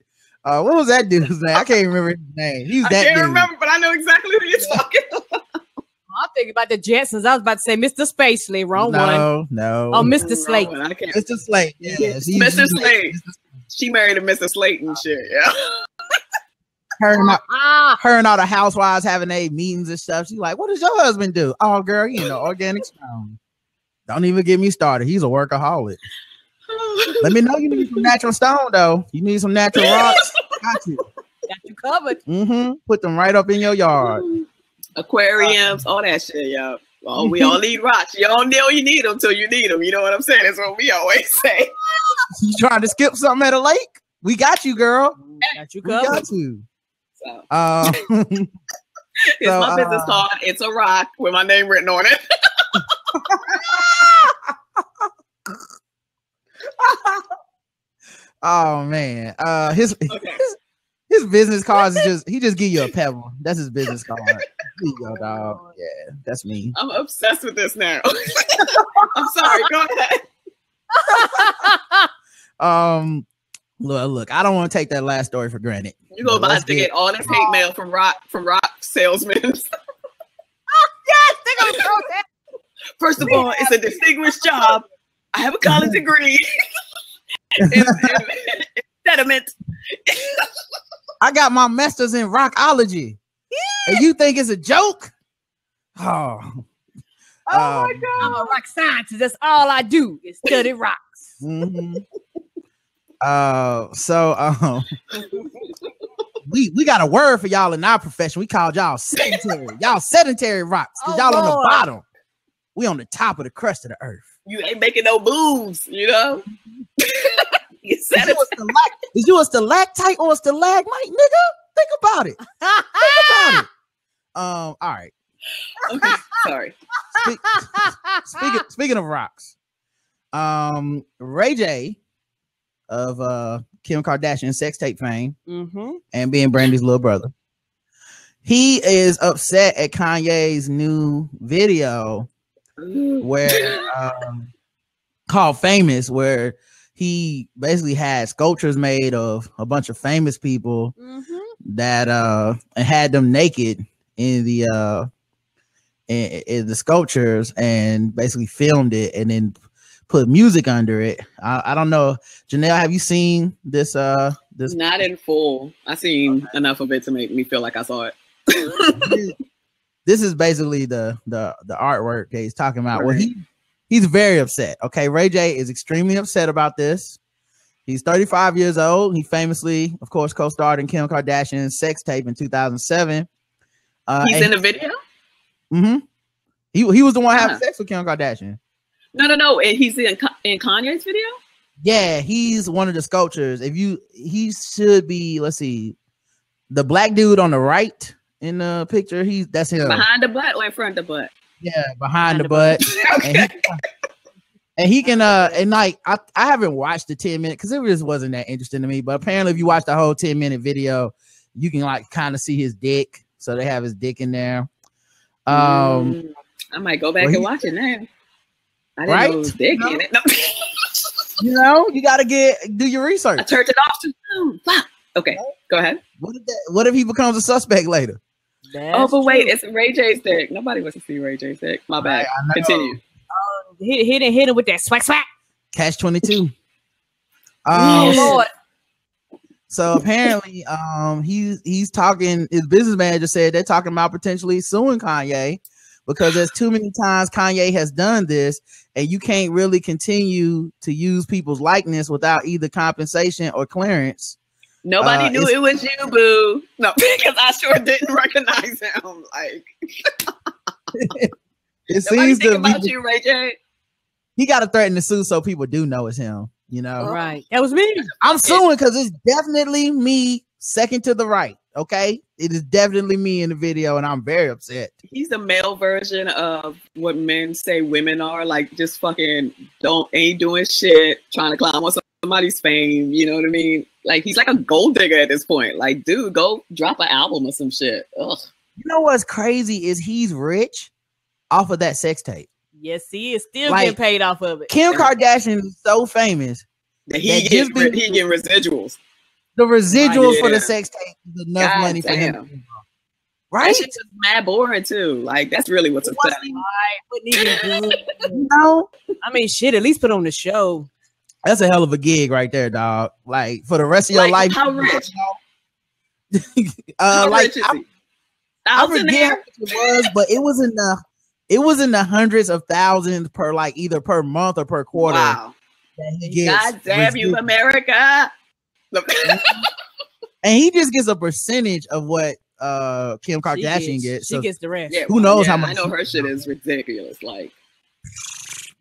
Uh, what was that dude's name? I can't remember his name. He's that I can't dude. remember, but I know exactly who you're talking about. I'm thinking about the Jetsons. I was about to say Mr. Spacely. Wrong no, one. No, no. Oh, Mr. Slate. Mr. Slate. Yeah. Mr. Slate. She married a Mr. Slate and shit. Yeah her and, all, her and all the housewives having a meetings and stuff. She's like, "What does your husband do?" Oh, girl, you know, organic stone. Don't even get me started. He's a workaholic. Let me know you need some natural stone though. You need some natural rocks. Got you. Got you covered. Mm-hmm. Put them right up in your yard. Aquariums, all that shit, y'all. Oh, we all need rocks. You don't know you need them till you need them. You know what I'm saying? That's what we always say. You trying to skip something at a lake? We got you, girl. Got you covered. We got you. So, um, it's so, my business uh, card. It's a rock with my name written on it. oh man, uh, his, okay. his his business card is just he just give you a pebble. That's his business card. Here you go, dog. Yeah, that's me. I'm obsessed with this now. I'm sorry. Go ahead. um, Look, look, I don't want to take that last story for granted. You go about to get, get all this hate mail from rock from rock salesmen. yes, they're gonna throw that. First of all, it's a distinguished job. I have a college degree sediment. I got my master's in rockology. Yeah. And you think it's a joke? Oh. Oh um, my god. I'm a rock scientist. That's all I do is study rocks. Mm-hmm. Uh, so um, we we got a word for y'all in our profession. We called y'all sedentary. y'all sedentary rocks because oh, y'all on the bottom. We on the top of the crust of the earth. You ain't making no moves, you know. you said is, you is you a stalactite or a stalagmite, nigga? Think about it. Think about it. Um, all right. Okay, sorry. speaking speaking of rocks, um, Ray J of uh Kim Kardashian sex tape fame mm-hmm. and being Brandy's little brother. He is upset at Kanye's new video where um, called Famous, where he basically had sculptures made of a bunch of famous people mm-hmm. That uh had them naked in the uh in, in the sculptures and basically filmed it and then put music under it. I, I don't know, Janelle. Have you seen this? Uh, this not in full. I seen okay. enough of it to make me feel like I saw it. this is basically the the the artwork that he's talking about. Right. Well, he he's very upset. Okay, Ray J is extremely upset about this. He's 35 years old. He famously, of course, co-starred in Kim Kardashian's sex tape in 2007. Uh, he's in the video. Mm-hmm. He, he was the one having sex with Kim Kardashian. No, no, no. And he's in in Kanye's video. Yeah, he's one of the sculptures. If you, he should be. Let's see, the black dude on the right in the picture. He's that's him behind the butt or in front of the butt. Yeah, behind, behind the, the, butt. butt. and, he, and he can uh and like I, I haven't watched the 10 minute because it just wasn't that interesting to me. But apparently, if you watch the whole 10 minute video, you can like kind of see his dick. So they have his dick in there. Um mm, I might go back well, and watch it now. I didn't right? know it was big you know? in it. No. you know, you got to get do your research. I turned it off too soon. Okay, go ahead. What if, that, what if he becomes a suspect later? That's oh, but wait, it's Ray J's dick. Nobody wants to see Ray J's dick. My bad. Right, Continue. He, he didn't hit him with that swag swag. Catch 22. Um, Lord. So apparently, um, he's he's talking. His business manager said they're talking about potentially suing Kanye because there's too many times Kanye has done this, and you can't really continue to use people's likeness without either compensation or clearance. Nobody uh, knew it was you, boo. No, because I sure didn't recognize him. Like it seems to about be, you, Ray J. He got to threaten to sue so people do know it's him. You know, oh. right? That was me. I'm suing because it's definitely me, second to the right. Okay, it is definitely me in the video, and I'm very upset. He's the male version of what men say women are, like just fucking don't ain't doing shit, trying to climb on somebody's fame. You know what I mean? Like he's like a gold digger at this point. Like, dude, go drop an album or some shit. Ugh. You know what's crazy is he's rich off of that sex tape. Yes, he is still like, getting paid off of it. Kim Kardashian is so famous. That he that get, been, he get residuals. The residuals oh, yeah. for the sex tape is enough God money damn. for him. Right? That shit's just mad boring too. Like that's really what's upsetting. no, I mean shit. At least put on the show. That's a hell of a gig right there, dog. Like for the rest of your like, life. How rich? uh, how like rich I, I forget it was, but it was in the it was in the hundreds of thousands per like either per month or per quarter. Wow. God damn you, America. and he just gets a percentage of what uh Kim Kardashian she gets. gets. She so gets the rest. Yeah, who knows yeah, how much? I know her shit is ridiculous. Like,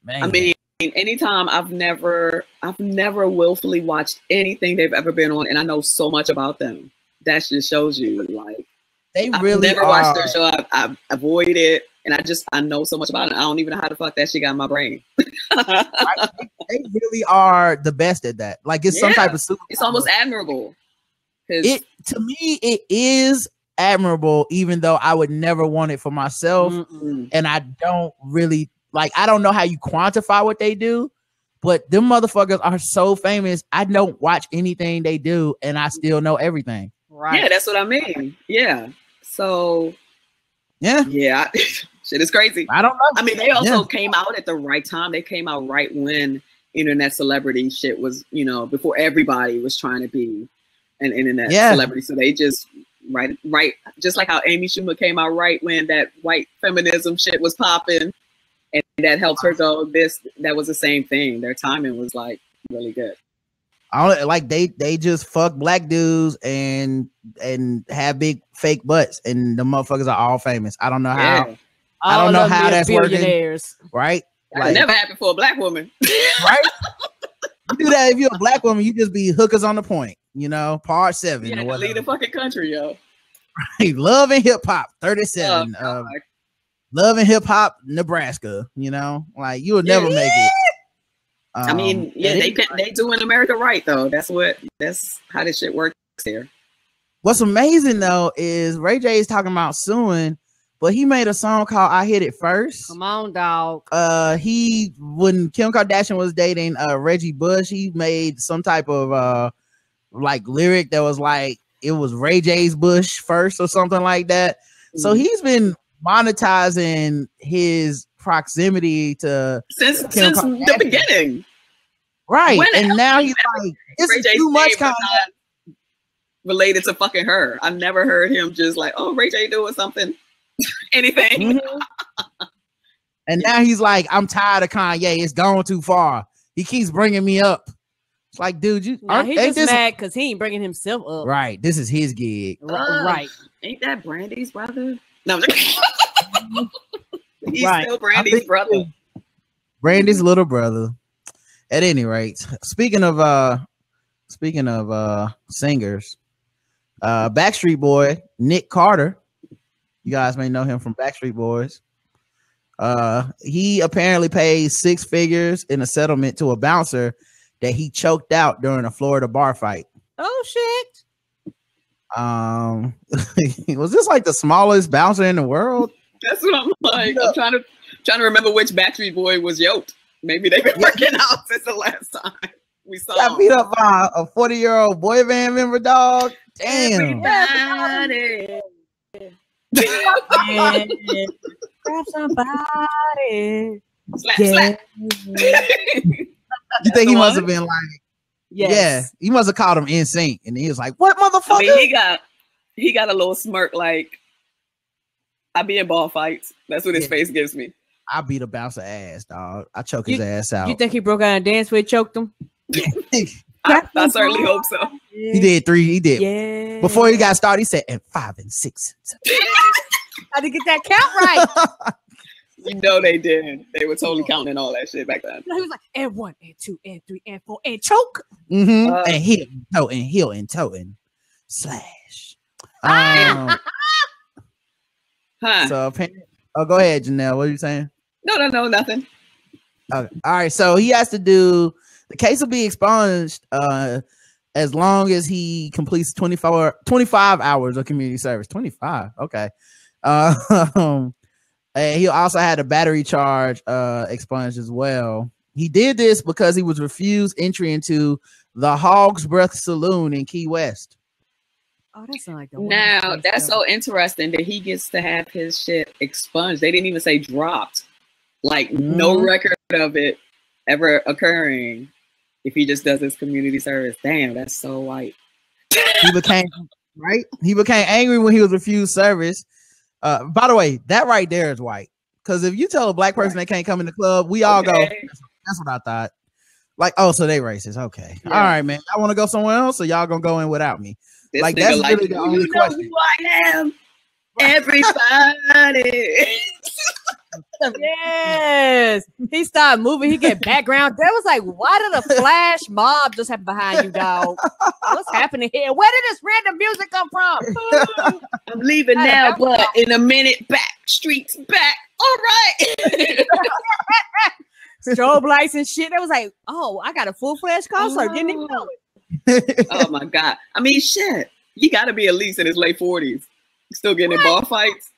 Man. I mean, anytime I've never, I've never willfully watched anything they've ever been on, and I know so much about them. That just shows you, like, they really I've never are. watched their show. I've, I've avoided it and I just I know so much about it. I don't even know how the fuck that shit got in my brain. they really are the best at that. Like it's yeah, some type of super. It's almost admirable. It to me it is admirable, even though I would never want it for myself, mm-mm. and I don't really like. I don't know how you quantify what they do, but them motherfuckers are so famous. I don't watch anything they do, and I still know everything. Right. Yeah, that's what I mean. Yeah. So. Yeah. Yeah. Shit is crazy. I don't know. I mean, they also yeah. came out at the right time. They came out right when internet celebrity shit was, you know, before everybody was trying to be an internet yeah. celebrity. So they just right, right, just like how Amy Schumer came out right when that white feminism shit was popping, and that helped her go. This that was the same thing. Their timing was like really good. I don't like they they just fuck black dudes and and have big fake butts and the motherfuckers are all famous. I don't know how. Yeah. I don't know how that's working. Right? That like, never happened for a black woman. right? you do that if you're a black woman, you just be hookers on the point, you know, part seven. Yeah, or lead the fucking country, yo. Right. Love and hip hop, 37. Oh, um, love and hip hop, Nebraska, you know, like you would never yeah. make it. Um, I mean, yeah, they they doing America right though. That's what that's how this shit works here. What's amazing though is Ray J is talking about suing but he made a song called I Hit It First. Come on, dog. Uh he when Kim Kardashian was dating uh Reggie Bush, he made some type of uh like lyric that was like it was Ray J's Bush first or something like that. Mm-hmm. So he's been monetizing his proximity to since Kim since Kardashian. the beginning. Right. When and now he's like, this Ray is J's too much kind of related to fucking her. I've never heard him just like, oh, Ray J doing something. anything. Mm-hmm. and now he's like, I'm tired of Kanye. It's gone too far. He keeps bringing me up. It's like, dude, you nah, he's just this... mad because he ain't bringing himself up. Right. This is his gig. Uh, right. Ain't that Brandy's brother? No, he's right. still Brandy's brother. Brandy's little brother. At any rate, speaking of uh speaking of uh singers, uh Backstreet Boy, Nick Carter you guys may know him from Backstreet Boys. Uh, he apparently paid six figures in a settlement to a bouncer that he choked out during a Florida bar fight. Oh shit. Um, was this like the smallest bouncer in the world? That's what I'm like. I'm trying to trying to remember which Backstreet Boy was yoked. Maybe they've been working out since the last time we saw. Got beat up by a 40 year old boy band member, dog. Damn. Everybody. Grab somebody. Slap, slap. you think he must have been like, Yes. Yeah, he must have called him insane, and he was like, "What motherfucker?" I mean, he got he got a little smirk, like I be in ball fights. That's what his yeah. face gives me. I beat a bouncer ass, dog. I choke you, his ass out. You think he broke out and dance where he choked him? I, I, certainly hope so. He did three. He did. Yeah. Before he got started, he said, and five and six. How to get that count right? you know they did. They were totally counting all that shit back then. No, he was like, and one, and two, and three, and four, and choke. Mm-hmm. Uh, and heel, and toe, and heel, and toe, and slash. Um, huh. So, oh, go ahead, Janelle. What are you saying? No, no, no, nothing. Okay. All right. So he has to do the case will be expunged uh as long as he completes 24 25 hours of community service. 25. Okay. Uh, and he also had a battery charge uh expunged as well. He did this because he was refused entry into the Hog's Breath Saloon in Key West. Oh, that's like now that's so interesting that he gets to have his shit expunged. They didn't even say dropped. Like mm-hmm. no record of it ever occurring if he just does his community service. Damn, that's so white. he became right. He became angry when he was refused service. Uh, by the way, that right there is white. Because if you tell a black person right. they can't come in the club, we all okay. go. That's what I thought. Like, oh, so they racist. Okay. Yeah. All right, man. I want to go somewhere else, so y'all gonna go in without me. This like that's like, really the only you know question. Who I am. Everybody. yes. He started moving. He get background. That was like, why did a flash mob just happen behind you, dog? What's happening here? Where did this random music come from? I'm leaving now, but in a minute back, streets back. All right. Strobe lights and shit. That was like, oh, I got a full flash concert. Oh. Didn't even know it. Oh. oh my god. I mean, shit. He got to be at least in his late 40s. Still getting in ball fights.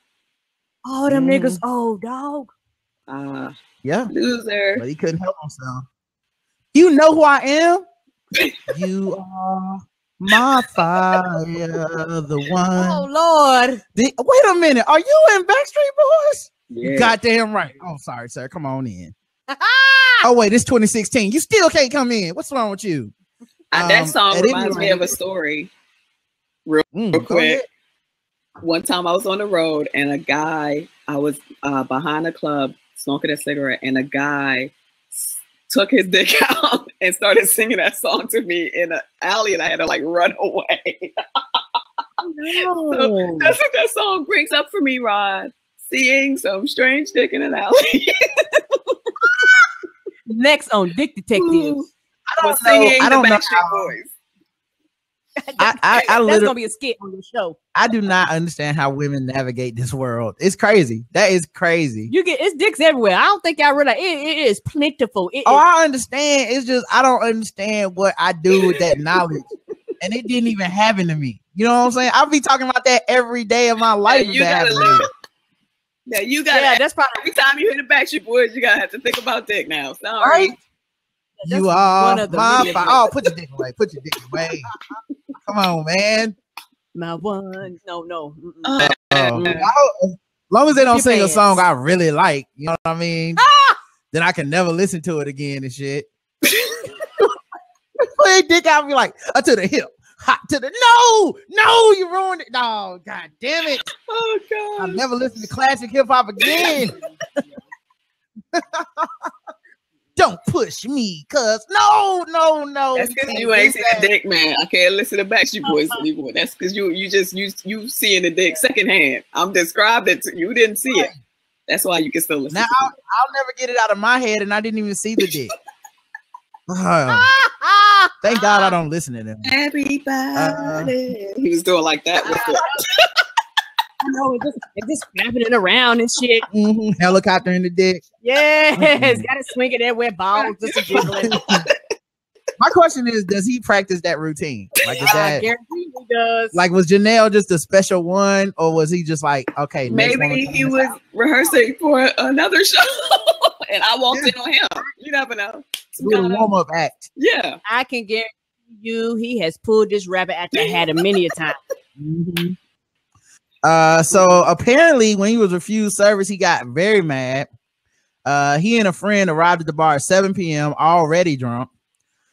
Oh, them mm. niggas old dog. Uh, yeah, loser. But he couldn't help himself. You know who I am. you are my fire, the one. Oh Lord! The, wait a minute. Are you in Backstreet Boys? Yeah. Goddamn right. Oh, sorry, sir. Come on in. oh wait, it's 2016. You still can't come in. What's wrong with you? Uh, that um, song reminds me of a story. Real, mm, real quick one time I was on the road and a guy, I was uh, behind a club smoking a cigarette, and a guy took his dick out and started singing that song to me in an alley, and I had to like run away. no. so that's what that song brings up for me, Rod. Seeing some strange dick in an alley. Next on Dick Detectives. I don't know. I don't know. Boys. I, I, I that's gonna be a skit on the show. I do not understand how women navigate this world. It's crazy. That is crazy. You get it's dicks everywhere. I don't think I realize it, it is plentiful. It oh, is. I understand. It's just I don't understand what I do with that knowledge, and it didn't even happen to me. You know what I'm saying? I'll be talking about that every day of my life. Yeah, you gotta live. Yeah, you gotta. Yeah, that's probably every time you hit the Backstreet Boys, you gotta have to think about dick now. Sorry. Right? you are one of my. Oh, put your dick away. Put your dick away. Come on, man. My one. No, no. Uh, as long as they don't sing a song I really like, you know what I mean? Ah! Then I can never listen to it again and shit. Play dick out, be like, uh, to the hip, hot to the no, no, you ruined it. No, god damn it. Oh god. I'll never listen to classic hip hop again. don't push me, cuz no, no, no. That's because you ain't seen the dick, man. I can't listen to Backstreet Boys anymore. That's because you you just you you seeing the dick secondhand. I'm described it to you didn't see it. That's why you can still listen. Now I'll, I'll, never get it out of my head, and I didn't even see the dick. thank God I don't listen to them. Everybody, uh, he was doing like that with it. know, just, just snapping it around and shit. Mm-hmm. Helicopter in the dick. Yes, mm-hmm. got to swing it there with balls just jiggling. My question is, does he practice that routine? Like, is that, I guarantee he does. Like, was Janelle just a special one, or was he just like, okay, maybe he was out? rehearsing for another show, and I walked yeah. in on him. You never know. With a warm up act. Yeah, I can guarantee you, he has pulled this rabbit after I had him many a time. Mm-hmm. Uh, so apparently, when he was refused service, he got very mad. Uh, he and a friend arrived at the bar at 7 p.m. already drunk.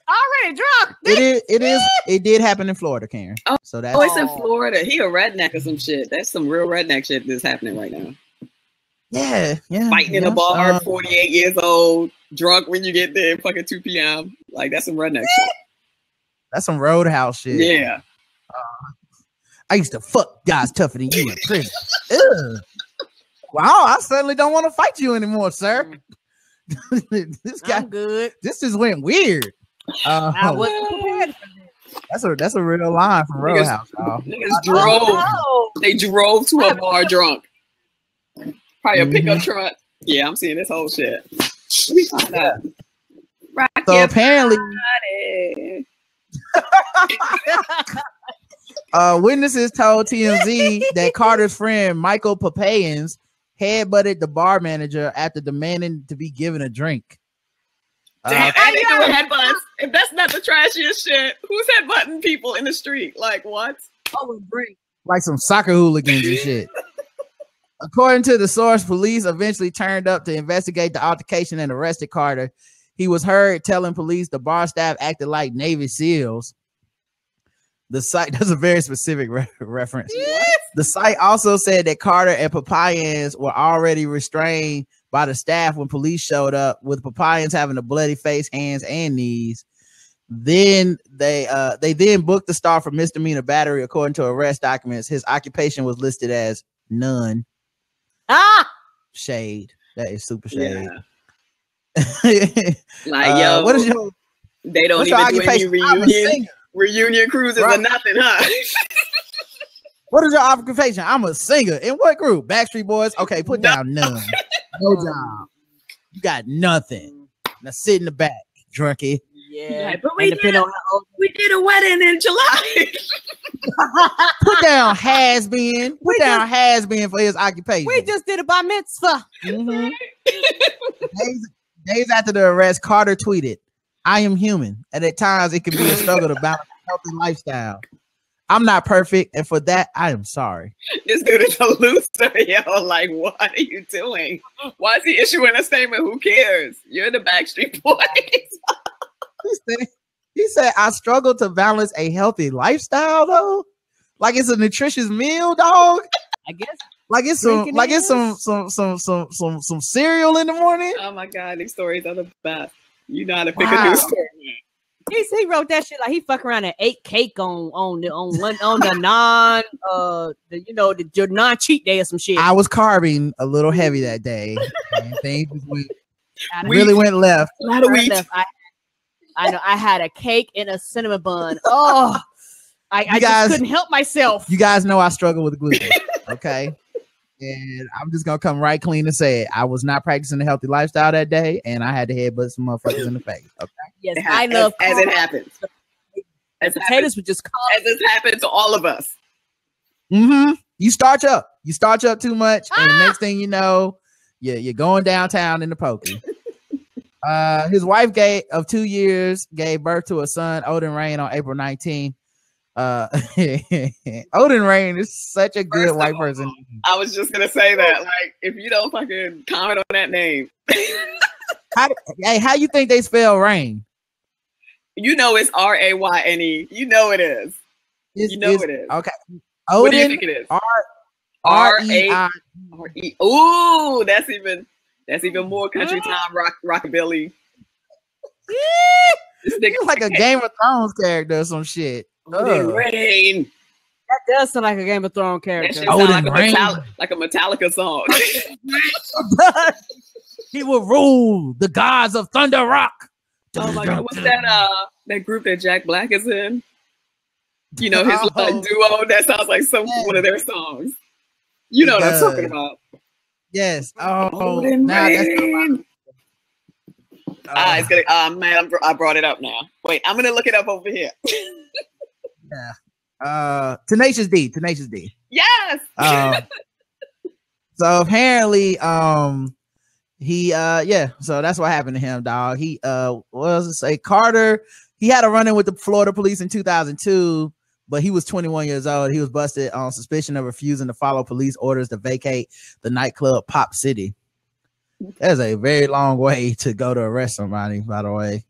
already drunk. It is. It is. It did happen in Florida, Karen. Oh, so that's. Oh, it's in Florida. He a redneck or some shit. That's some real redneck shit that's happening right now. Yeah, yeah. Fighting yeah. in a bar, Uh, 48 years old, drunk when you get there, fucking 2 p.m. Like that's some redneck shit. that's some roadhouse shit. Yeah. I used to fuck guys tougher than you in prison. Wow, I certainly don't want to fight you anymore, sir. this guy, I'm good. this just went weird. Uh, I wasn't prepared that's a that's a real line from Niggas- Roadhouse, y'all. Niggas drove. They drove to a bar drunk. Probably a pickup Mhm. truck. Yeah, I'm seeing this whole shit. We found out. Rock So apparently, body. uh, witnesses told TMZ that Carter's friend Michael Papayans headbutted the bar manager after demanding to be given a drink. Uh, Damn, and they doing headbutts. If that's not the trashiest shit, who's headbutting people in the street? Like what? oh, bring. like some soccer hooligans and shit. According to the source, police eventually turned up to investigate the altercation and arrested Carter. He was heard telling police the bar staff acted like Navy SEALs. The site does a very specific re- reference. The site also said that Carter and Papayans were already restrained by the staff when police showed up, with Papayans having a bloody face, hands, and knees. Then they uh they then booked the star for misdemeanor battery according to arrest documents. His occupation was listed as none Ah, shade. That is super shade. Yeah. Like Uh, yo, what is your, they don't even do any occupation? I'm a reunion. Reunion cruises Right. or nothing, huh? What is your occupation? I'm a singer. In what group? Backstreet Boys. Okay, put No. down none. No job. You got nothing. Now sit in the back, drunkie. yeah. But we did, on how old we did a wedding in July. Put down has been. Put down has been for his occupation. we just did a bar mitzvah. Mhm. days, days after the arrest, Carter tweeted, I am human, and at times it can be a struggle to balance a healthy lifestyle. I'm not perfect, and for that, I am sorry. this dude is a loser, yo. Like, what are you doing? Why is he issuing a statement? Who cares? You're the Backstreet Boys. He said, he said, I struggle to balance a healthy lifestyle, though. Like it's a nutritious meal, dog. I guess. Like it's some, like it's some, some, some, some, some, some cereal in the morning. oh my god, these stories are the best. You know how to pick a Wow. new story. He, he wrote that shit like he fuck around and ate cake on on the on one on the non uh the you know the your non cheat day or some shit. I was carving a little heavy that day, and things just went, I really went left. A lot of I wheat. left. I, I know I had a cake and a cinnamon bun. Oh, I, I guys- just couldn't help myself. You guys know I struggle with gluten, okay? And I'm just gonna come right clean and say it. I was not practicing a healthy lifestyle that day, and I had to headbutt some motherfuckers in the face. Okay, Yes, I love as, as it happens. As, it happens, would just come. as it's happened to all of us. mm-hmm. You starch up. You starch up too much, and the Ah! next thing you know, you you're going downtown in the pokey. Uh, his wife gave of two years gave birth to a son, Odin Rain, on April 19. Uh, Odin Rain is such a good First white all, person. I was just gonna say that. Like, if you don't fucking comment on that name, How, hey, how you think they spell rain? you know it's R A Y N E. You know it is. It's- You know it is. Okay, What do you think it is? R R A. R E. Ooh, that's even that's even more country time rock rockabilly. This nigga It's like a Game of Thrones character or some shit. Odin Ugh. Rain. That does sound like a Game of Thrones character. shit sound Odin like a, Rain. Metallica, like a Metallica song. he will rule the gods of Thunder Rock. oh my god, what's that? Uh, that group that Jack Black is in. You know his Oh. uh, duo. That sounds like some Yeah. one of their songs. You know what I'm talking about. Yes. Oh, Odin now that's Rain. Ah, it's gonna. Ah, man, I'm, I brought it up now. Wait, I'm gonna look it up over here. uh, Tenacious D. Tenacious D. yes. Um, so apparently, um, he uh, yeah. So that's what happened to him, dog. He uh, what was it say? Carter. He had a run in with the Florida police in 2002, but he was 21 years old. He was busted on suspicion of refusing to follow police orders to vacate the nightclub Pop City. That's a very long way to go to arrest somebody, by the way.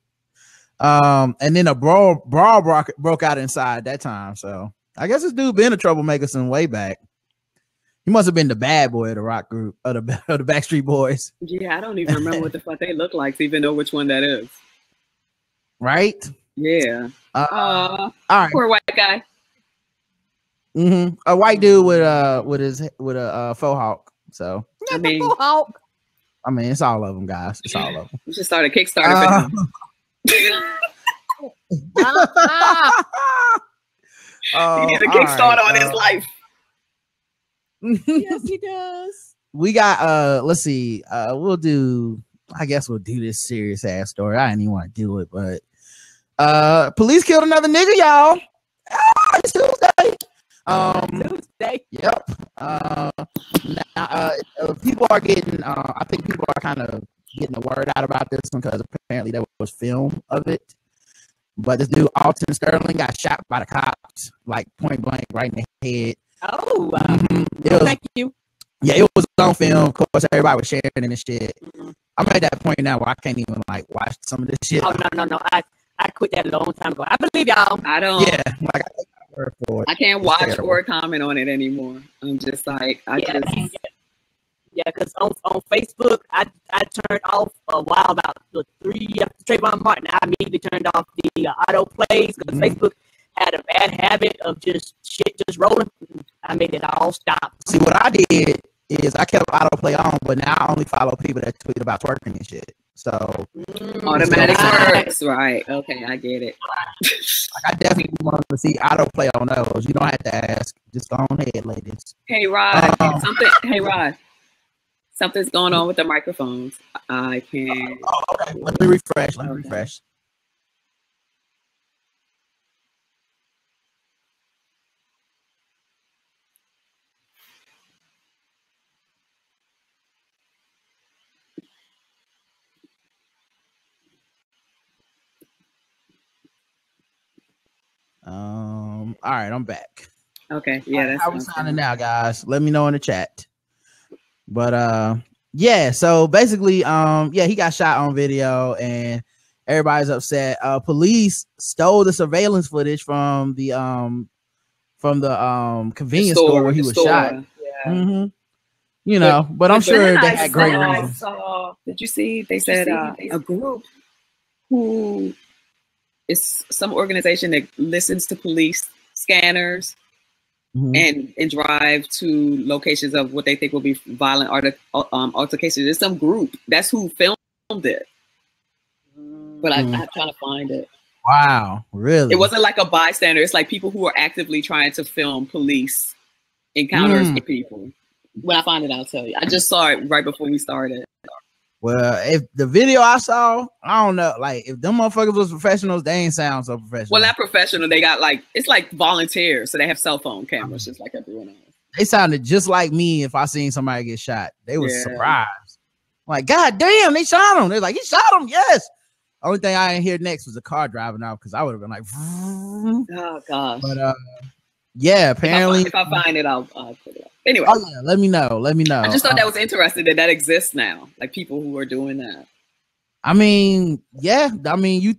Um, and then a brawl brawl broke, broke out inside that time. So I guess this dude been a troublemaker some way back. He must have been the bad boy of the rock group of the, of the Backstreet Boys. Yeah, I don't even remember what the fuck they look like to even know which one that is. Right? Yeah. Uh, uh all right. Poor white guy. Mm-hmm. A white dude with uh with his with a uh, faux hawk. So I mean, hawk. I mean, it's all of them, guys. It's all of them. We should start a Kickstarter. Uh, oh, he needs a Kickstarter right, on uh, his life. yes, he does. We got uh let's see. Uh we'll do I guess we'll do this serious ass story. I didn't even want to do it, but uh police killed another nigga, y'all. Ah, it's Tuesday. Um Tuesday. Yep. Uh now uh, uh people are getting uh I think people are kind of getting the word out about this one because apparently there was film of it. But this dude Alton Sterling got shot by the cops, like point blank, right in the head. Oh, mm-hmm. was, thank you. Yeah, it was on film. Of course, everybody was sharing and shit. Mm-hmm. I'm at that point now where I can't even like watch some of this shit. Oh no, no, no! I I quit that a long time ago. I believe y'all. I don't. Yeah, like I, I can't watch or comment on it anymore. I'm just like I yeah, just. Yeah, because on, on Facebook, I, I turned off a while about the three after Trayvon Martin. I immediately turned off the uh, auto plays because mm-hmm. Facebook had a bad habit of just shit just rolling. I made it all stop. See, what I did is I kept autoplay on, but now I only follow people that tweet about twerking and shit. So mm, automatic works, right? Okay, I get it. like I definitely want to see autoplay on those. You don't have to ask. Just go on ahead, ladies. Hey Rod, um, something. Hey Rod, something's going on with the microphones. I can't. Oh, okay. Let me refresh. Let me okay. refresh. Um, all right, I'm back. Okay, yeah, that's how we signing now, guys. Let me know in the chat. But uh, yeah. So basically, um, yeah, he got shot on video, and everybody's upset. Uh, police stole the surveillance footage from the um from the um convenience store, store where he was store. shot. Yeah. Mm-hmm. You know, but, but I'm sure they had great reasons. Saw, did you see? They said uh, a group who is some organization that listens to police scanners mm-hmm. and and drive to locations of what they think will be violent art, um, altercations. There's some group that's who filmed it, but I, mm. I'm trying to find it. Wow, really? It wasn't like a bystander. It's like people who are actively trying to film police encounters mm. with people. When I find it, I'll tell you. I just saw it right before we started. Well, if the video I saw, I don't know, like if them motherfuckers was professionals, they ain't sound so professional. Well, not professional. They got like it's like volunteers, so they have cell phone cameras, just like everyone else. They sounded just like me if I seen somebody get shot. They was yeah. surprised. Like, God damn, they shot him. They're like, he shot him. Yes. Only thing I didn't hear next was a car driving off because I would have been like, oh gosh. But uh, yeah, apparently, if I, find, if I find it, I'll, I'll put it up. Anyway, oh yeah, let me know. Let me know. I just thought that was interesting that that exists now, like people who are doing that. I mean, yeah, I mean, you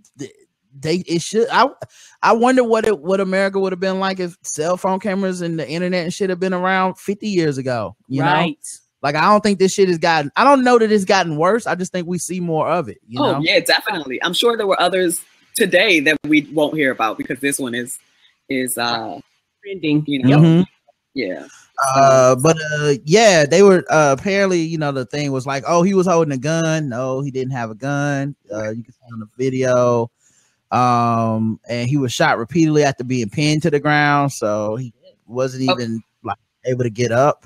they it should. I I wonder what it what America would have been like if cell phone cameras and the internet and shit have been around 50 years ago. You right. know, like I don't think this shit has gotten. I don't know that it's gotten worse. I just think we see more of it. You oh know? yeah, definitely. I'm sure there were others today that we won't hear about because this one is is uh trending. You know, mm-hmm. yeah. Uh, but uh, yeah, they were uh, apparently, you know, the thing was like, oh, he was holding a gun. No, he didn't have a gun. Uh, you can see on the video. Um, and he was shot repeatedly after being pinned to the ground, so he wasn't even like able to get up.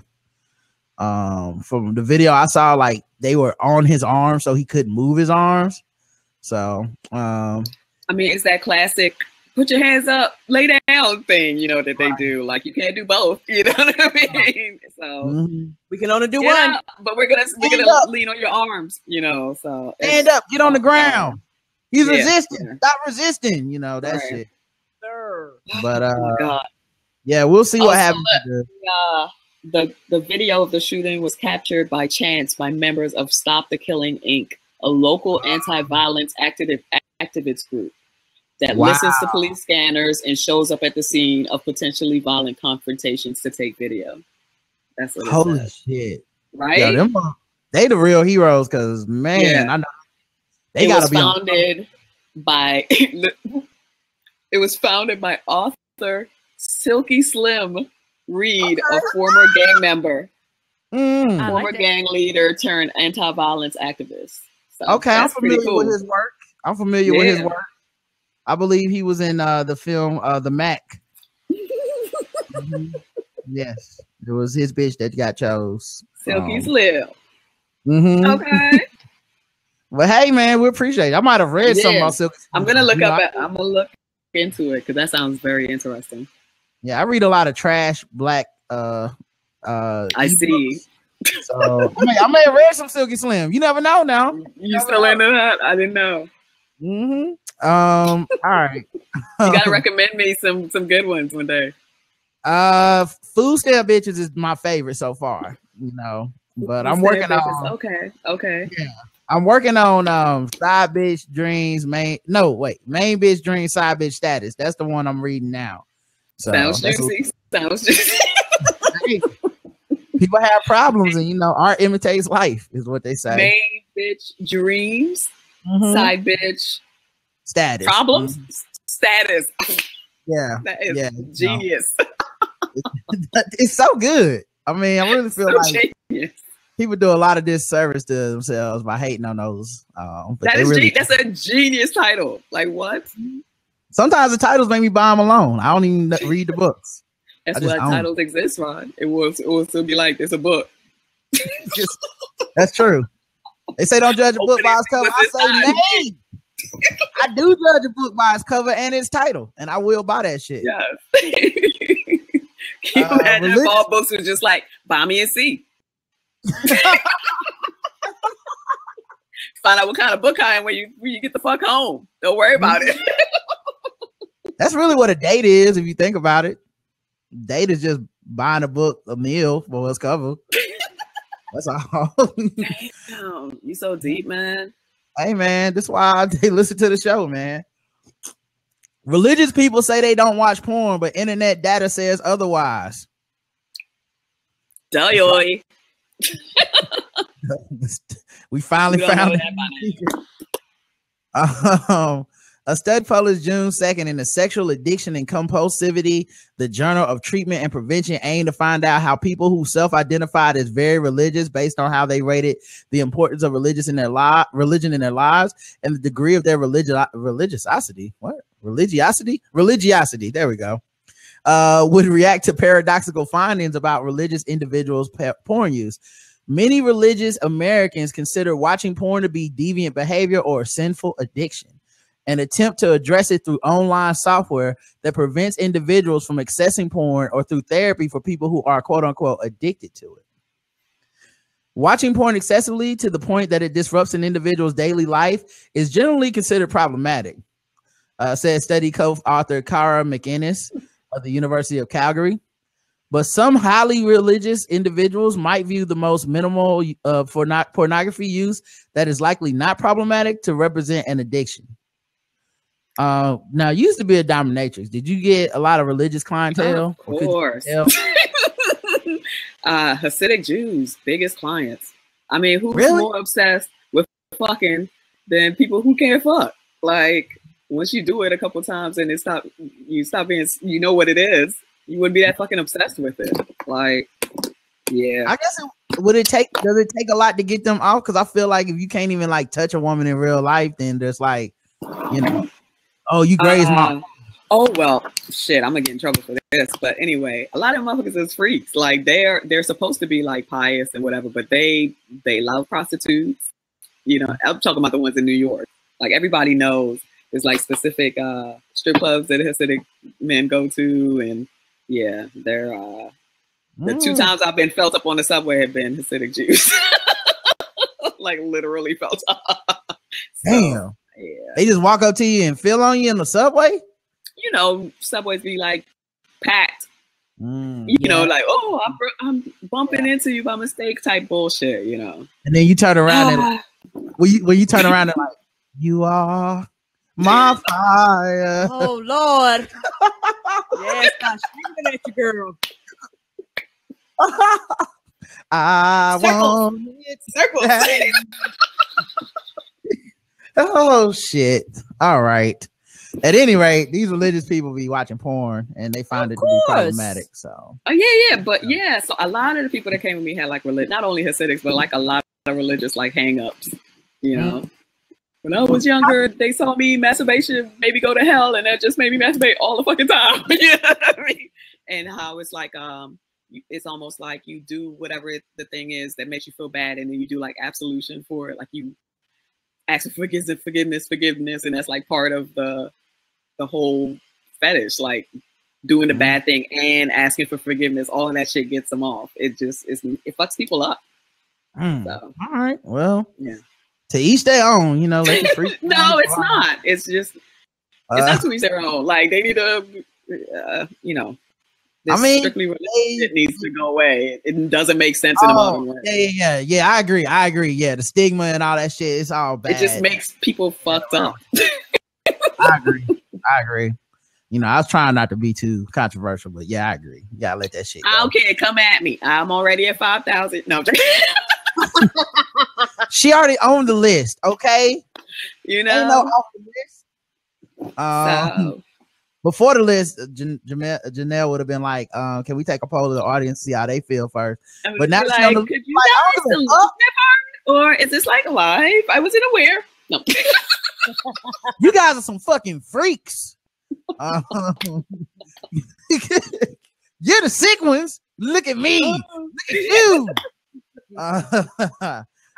Um, from the video I saw, like they were on his arm, so he couldn't move his arms. So, um, I mean, it's that classic put your hands up, lay down thing, you know, that they do. Like you can't do both, you know what I mean? So mm-hmm. we can only do yeah, one. But we're gonna we're gonna up. lean on your arms, you know. So stand up, get on the ground. He's yeah, resisting. Yeah. Stop resisting, you know, that right. shit. Sir. But uh oh yeah, we'll see what happens. Uh, the the video of the shooting was captured by chance by members of Stop the Killing Inc., a local anti-violence activist activist group. That wow. listens to police scanners and shows up at the scene of potentially violent confrontations to take video. That's what Holy says. shit. Right? Yeah, them, they the real heroes because man, yeah. I know they it gotta be founded on- by it was founded by Arthur Silky Slim Reed, okay. a former gang member. Mm. Former like gang leader turned anti-violence activist. So okay, I'm familiar cool. with his work. I'm familiar yeah. with his work. I believe he was in uh, the film uh, The Mack. mm-hmm. Yes, it was his bitch that got chose. Silky um, Slim. Mm-hmm. Okay. well, hey man, we appreciate it. I might have read yeah. something about Silky. I'm gonna look up. At, I'm gonna look into it because that sounds very interesting. Yeah, I read a lot of trash black. uh uh I see. So I, may, I may have read some Silky Slim. You never know now. You, you still know. into that? I didn't know. Mm-hmm. Um. All right. you gotta recommend me some some good ones one day. Uh, food scale bitches is my favorite so far. You know, but food I'm working on. Okay. Okay. Yeah. I'm working on um side bitch dreams main no wait main bitch dream side bitch status. That's the one I'm reading now. So sounds juicy. Sounds juicy. people have problems, and you know, art imitates life, is what they say. Main bitch dreams, mm-hmm. side bitch status, problems, mm-hmm. status. Yeah, that is yeah, genius. it's so good. I mean, I really feel so like genius. people do a lot of disservice to themselves by hating on those. Um, that is really, that's a genius title. Like what? Sometimes the titles make me buy them alone. I don't even read the books. That's why titles exist, Ron. It will it will still be like it's a book. Just, that's true. They say don't judge a book by its cover. I say name. I do judge a book by its cover and its title, and I will buy that shit. Yes. Can you uh, imagine if all books were just like buy me and see? Find out what kind of book I am when you when you get the fuck home. Don't worry about it. That's really what a date is, if you think about it. Date is just buying a book, a meal for its cover. That's all. Damn, you so deep, man. Hey man, that's why they listen to the show, man. Religious people say they don't watch porn, but internet data says otherwise. Duh, we finally we found um, a study published June 2nd in the Sexual Addiction and Compulsivity, the Journal of Treatment and Prevention, aimed to find out how people who self-identified as very religious, based on how they rated the importance of religious in their li- religion in their lives and the degree of their religiosity. What religiosity? Religiosity. There we go. Uh, would react to paradoxical findings about religious individuals' porn use. Many religious Americans consider watching porn to be deviant behavior or sinful addiction and attempt to address it through online software that prevents individuals from accessing porn or through therapy for people who are quote unquote addicted to it. Watching porn excessively to the point that it disrupts an individual's daily life is generally considered problematic, uh, said study co-author Cara MacInnis of the University of Calgary. But some highly religious individuals might view the most minimal uh, for not pornography use that is likely not problematic to represent an addiction. Uh, now used to be a dominatrix. Did you get a lot of religious clientele? Of course. uh, Hasidic Jews, biggest clients. I mean, who's really? more obsessed with fucking than people who can't fuck? Like, once you do it a couple times and it stop, you stop being, you know what it is. You wouldn't be that fucking obsessed with it. Like, yeah. I guess it, would it take? Does it take a lot to get them off? Because I feel like if you can't even like touch a woman in real life, then there's like, you know. Oh, you grazed uh, my. Oh well, shit. I'm gonna get in trouble for this, but anyway, a lot of motherfuckers is freaks. Like they're they're supposed to be like pious and whatever, but they they love prostitutes. You know, I'm talking about the ones in New York. Like everybody knows there's like specific uh strip clubs that Hasidic men go to, and yeah, they're uh the mm. two times I've been felt up on the subway have been Hasidic Jews. like literally felt up. so, Damn. Yeah. They just walk up to you and feel on you in the subway. You know, subways be like packed. Mm, you yeah. know, like oh, I'm, I'm bumping yeah. into you by mistake, type bullshit. You know. And then you turn around and when you when you turn around and like you are My fire. Oh Lord. yes, I'm screaming at you, girl. I want it. Circle. oh shit. All right. At any rate, these religious people be watching porn and they find of it course. to be problematic. So Oh yeah, yeah. But yeah, so a lot of the people that came with me had like religion not only Hasidics, but like a lot of religious like hangups. You know. Mm-hmm. When I was younger, they saw me masturbation, maybe go to hell, and that just made me masturbate all the fucking time. you know what I mean? And how it's like um it's almost like you do whatever the thing is that makes you feel bad, and then you do like absolution for it, like you ask for forgiveness, forgiveness, forgiveness, and that's like part of the the whole fetish, like doing the mm-hmm. bad thing and asking for forgiveness. All of that shit gets them off. It just it's, it fucks people up. Mm. So, all right, well, yeah. To each their own, you know. no, it's not. It's just it's uh, not to each their own. Like they need to, uh, you know, I mean, strictly it needs to go away. It doesn't make sense in a modern way. Yeah, yeah, yeah, yeah. I agree. I agree. Yeah, the stigma and all that shit. It's all bad. It just makes people fucked up. I agree. I agree. You know, I was trying not to be too controversial, but yeah, I agree. Yeah, let that shit. Go. I. Come at me. I'm already at five thousand. No. she already owned the list. Okay. You know. No um, so before the list, Jan- Janelle would have been like, um, "Can we take a poll of the audience, see how they feel first? But now like, the, could you like, oh, or is this like live? I wasn't aware. No, you guys are some fucking freaks. Um, you're the sick ones. Look at me. Look at you. Uh,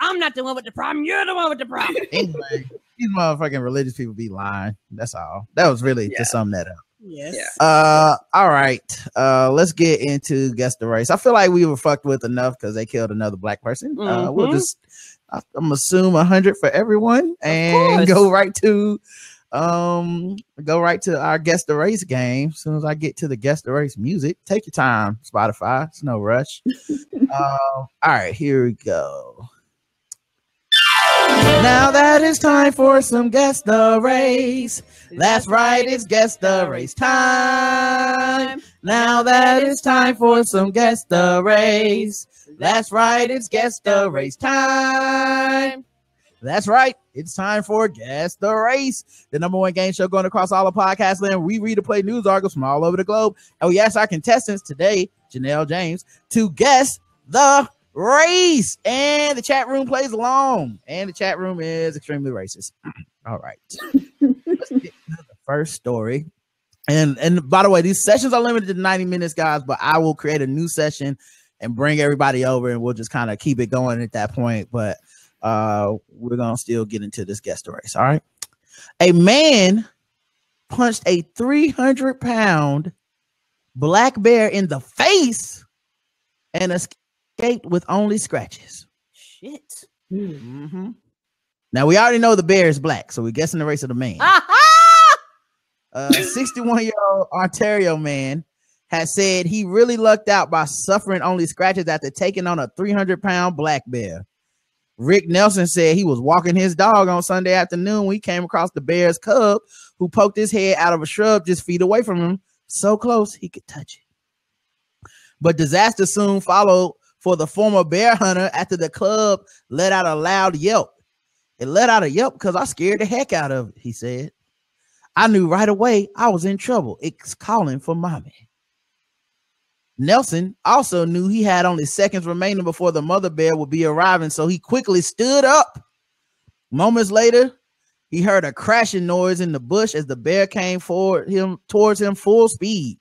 I'm not the one with the problem. You're the one with the problem. anyway, these motherfucking religious people be lying. That's all. That was really yeah. to sum that up. Yes. Uh, all right. Uh, let's get into guess the race. I feel like we were fucked with enough because they killed another black person. Mm-hmm. Uh, we'll mm-hmm. just, I'm assume a hundred for everyone, and go right to, um, go right to our guess the race game. As soon as I get to the guess the race music, take your time, Spotify. It's no rush. uh, all right, here we go. Now that it's time for some guess the race. That's right, it's guess the race time. Now that it's time for some guess the race. That's right, it's guess the race time. That's right. It's time for Guess the Race, the number one game show going across all of podcast land. We read and play news articles from all over the globe. And we ask our contestants today, Janelle James, to guess the race. And the chat room plays along. And the chat room is extremely racist. All right. The first story. And and by the way, these sessions are limited to 90 minutes, guys, but I will create a new session and bring everybody over and we'll just kind of keep it going at that point. But uh we're gonna still get into this guest race. All right. A man punched a 300 pound black bear in the face and escaped with only scratches. Shit. Mm-hmm. Now we already know the bear is black, so we're guessing the race of the man. A 61 year old Ontario man has said he really lucked out by suffering only scratches after taking on a 300 pound black bear. Rick Nelson said he was walking his dog on Sunday afternoon when he came across the bear's cub who poked his head out of a shrub just feet away from him, so close he could touch it. But disaster soon followed for the former bear hunter after the club let out a loud yelp. It let out a yelp because I scared the heck out of it, he said. I knew right away I was in trouble. It's calling for mommy. Nelson also knew he had only seconds remaining before the mother bear would be arriving, so he quickly stood up. Moments later, he heard a crashing noise in the bush as the bear came forward him towards him full speed.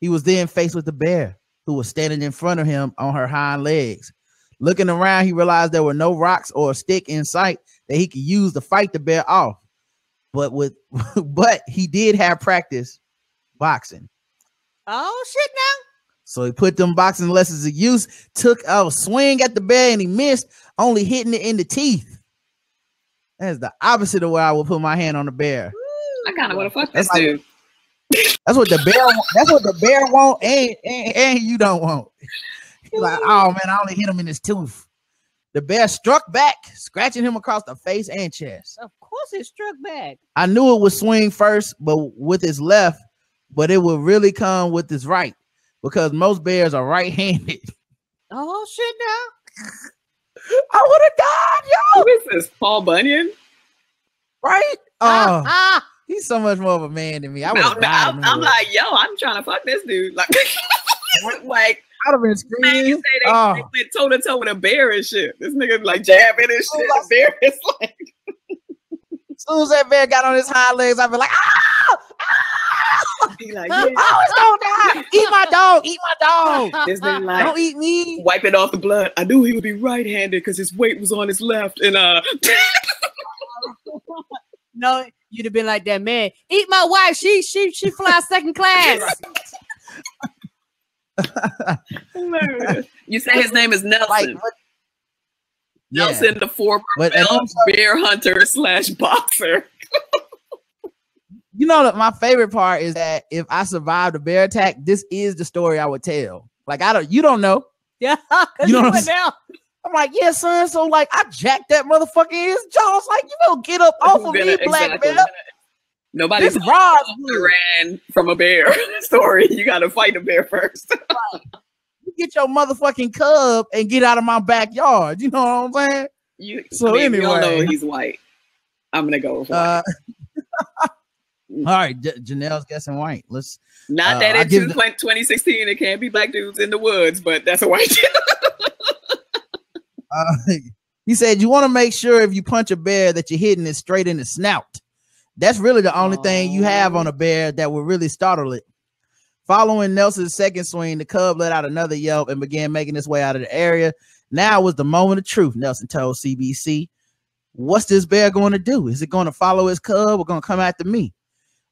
He was then faced with the bear, who was standing in front of him on her hind legs. Looking around, he realized there were no rocks or a stick in sight that he could use to fight the bear off. But with but he did have practice boxing. Oh shit now. So he put them boxing lessons to use, took a swing at the bear and he missed, only hitting it in the teeth. That's the opposite of where I would put my hand on the bear. I kind of want to fuck this like, dude. That's what the bear. That's what the bear want, and, and, and you don't want. He's like, oh man, I only hit him in his tooth. The bear struck back, scratching him across the face and chest. Of course, it struck back. I knew it would swing first, but with his left, but it would really come with his right because most bears are right-handed. Oh shit! Now I would have died, yo. Who is this? Paul Bunyan? Right? Oh, uh, he's so much more of a man than me. I would. I'm, I'm like, yo, I'm trying to fuck this dude. Like, like I'd have been screaming. Man, you say they, oh. they went toe to toe with a bear and shit. This nigga like jabbing and shit. The bear is like. as soon as that bear got on his hind legs, I'd be like, ah! Be like, yeah. oh, it's gonna die. Eat my dog. Eat my dog. This nigga like, don't eat me. Wiping off the blood. I knew he would be right-handed because his weight was on his left. And uh no, you'd have been like that, man. Eat my wife. She she she flies second class. you say his name is Nelson. Like, Nelson, yeah. the four bear hunter slash boxer. you know, that my favorite part is that if I survived a bear attack, this is the story I would tell. Like I don't, you don't know. Yeah, you know what now. I'm like, yeah, son. So like, I jacked that motherfucker in his jaws. Like, you know, get up off of me, black bear. Nobody's this Rob ran from a bear story. You got to fight a bear first. You get your motherfucking cub and get out of my backyard. You know what I'm saying? You, so I mean, anyway, all know he's white. I'm gonna go with uh, all right, J- Janelle's guessing white. Let's not uh, that in 2016 it can't be black dudes in the woods, but that's a white. Uh, he said you want to make sure if you punch a bear that you're hitting it straight in the snout. That's really the only thing you have on a bear that will really startle it. Following Nelson's second swing, the cub let out another yelp and began making its way out of the area. Now was the moment of truth, Nelson told CBC. What's this bear going to do? Is it going to follow his cub or going to come after me?